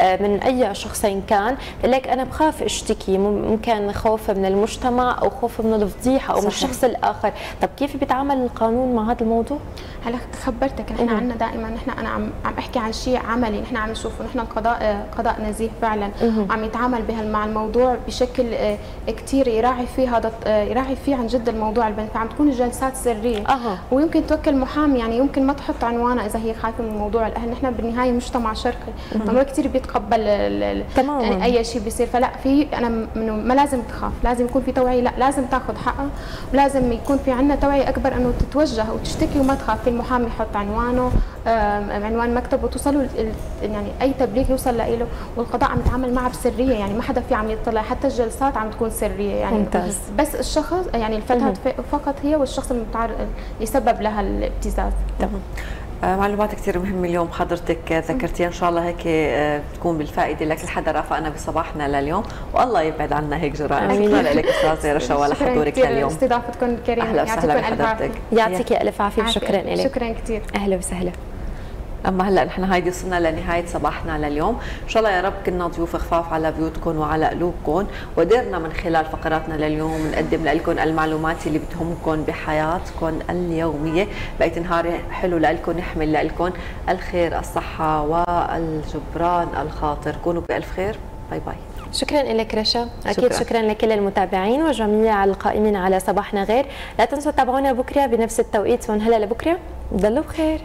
من أي شخص كان. لك أنا بخاف أشتكي. ممكن خوف من المجتمع أو خوف من الفضيحة أو. من الشخص الآخر. طب كيف بيتعامل القانون مع هذا الموضوع؟ هلا خبرتك نحن عندنا دائما نحن أنا عم عم أحكي عن شيء عملي. نحن عم نشوفه. نحن القضاء قضاء نزيه فعلا. عم يتعامل مع الموضوع بشكل آه، كثير يراعي فيه هذا آه، يراعي فيه عن جد الموضوع البنت. فعم تكون الجلسات سرية. أه. ويمكن توكل محامي. يعني يمكن ما تحط عنوانها إذا هي خايفة من موضوع الأهل. نحن بالنهاية مجتمع شرقي. ما كثير بيتقبل تماما. يعني أي شيء بيصير. فلا في أنا ما لازم تخاف. لازم يكون في توعية. لا لازم تاخذ حقها ولازم يكون في عندنا توعية أكبر إنه تتوجه وتشتكي وما تخاف. في المحامي يحط عنوانه عنوان مكتبه توصله يعني أي تبليغ يوصل له والقضاء عم يتعامل معه بسرية. يعني ما حدا في عم يطلع. حتى الجلسات عم تكون سرية. يعني ممتاز. بس الشخص يعني الفتاة فقط هي والشخص المتعرض يسبب لها الابتزاز. تمام. معلومات كثير مهمة اليوم حضرتك ذكرتيها. إن شاء الله هيك آه، تكون بالفائدة لكل حدا رافقنا بصباحنا لليوم. والله يبعد عنا هيك جرائم شكرا لك أستاذة رشا ولا حضورك لليوم. استضافتكم الكريمة أهلا وسهلا بحضرتك. يعطيك ألف عافية. وشكرا لك. شكرا كثير أهلا وسهلا. أما هلأ نحن هيدي وصلنا لنهاية صباحنا لليوم. إن شاء الله يا رب كنا ضيوف خفاف على بيوتكم وعلى قلوبكم وقدرنا من خلال فقراتنا لليوم نقدم لكم المعلومات اللي بتهمكم بحياتكم اليومية. بقيت نهار حلو لكم نحمل لكم الخير الصحة والجبران الخاطر. كونوا بألف خير. باي باي. شكرا لك رشا. أكيد شكرا, شكرا لكل المتابعين وجميع القائمين على صباحنا غير. لا تنسوا تتابعونا بكرة بنفس التوقيت. وهلا لبكرة. ضلوا بخير.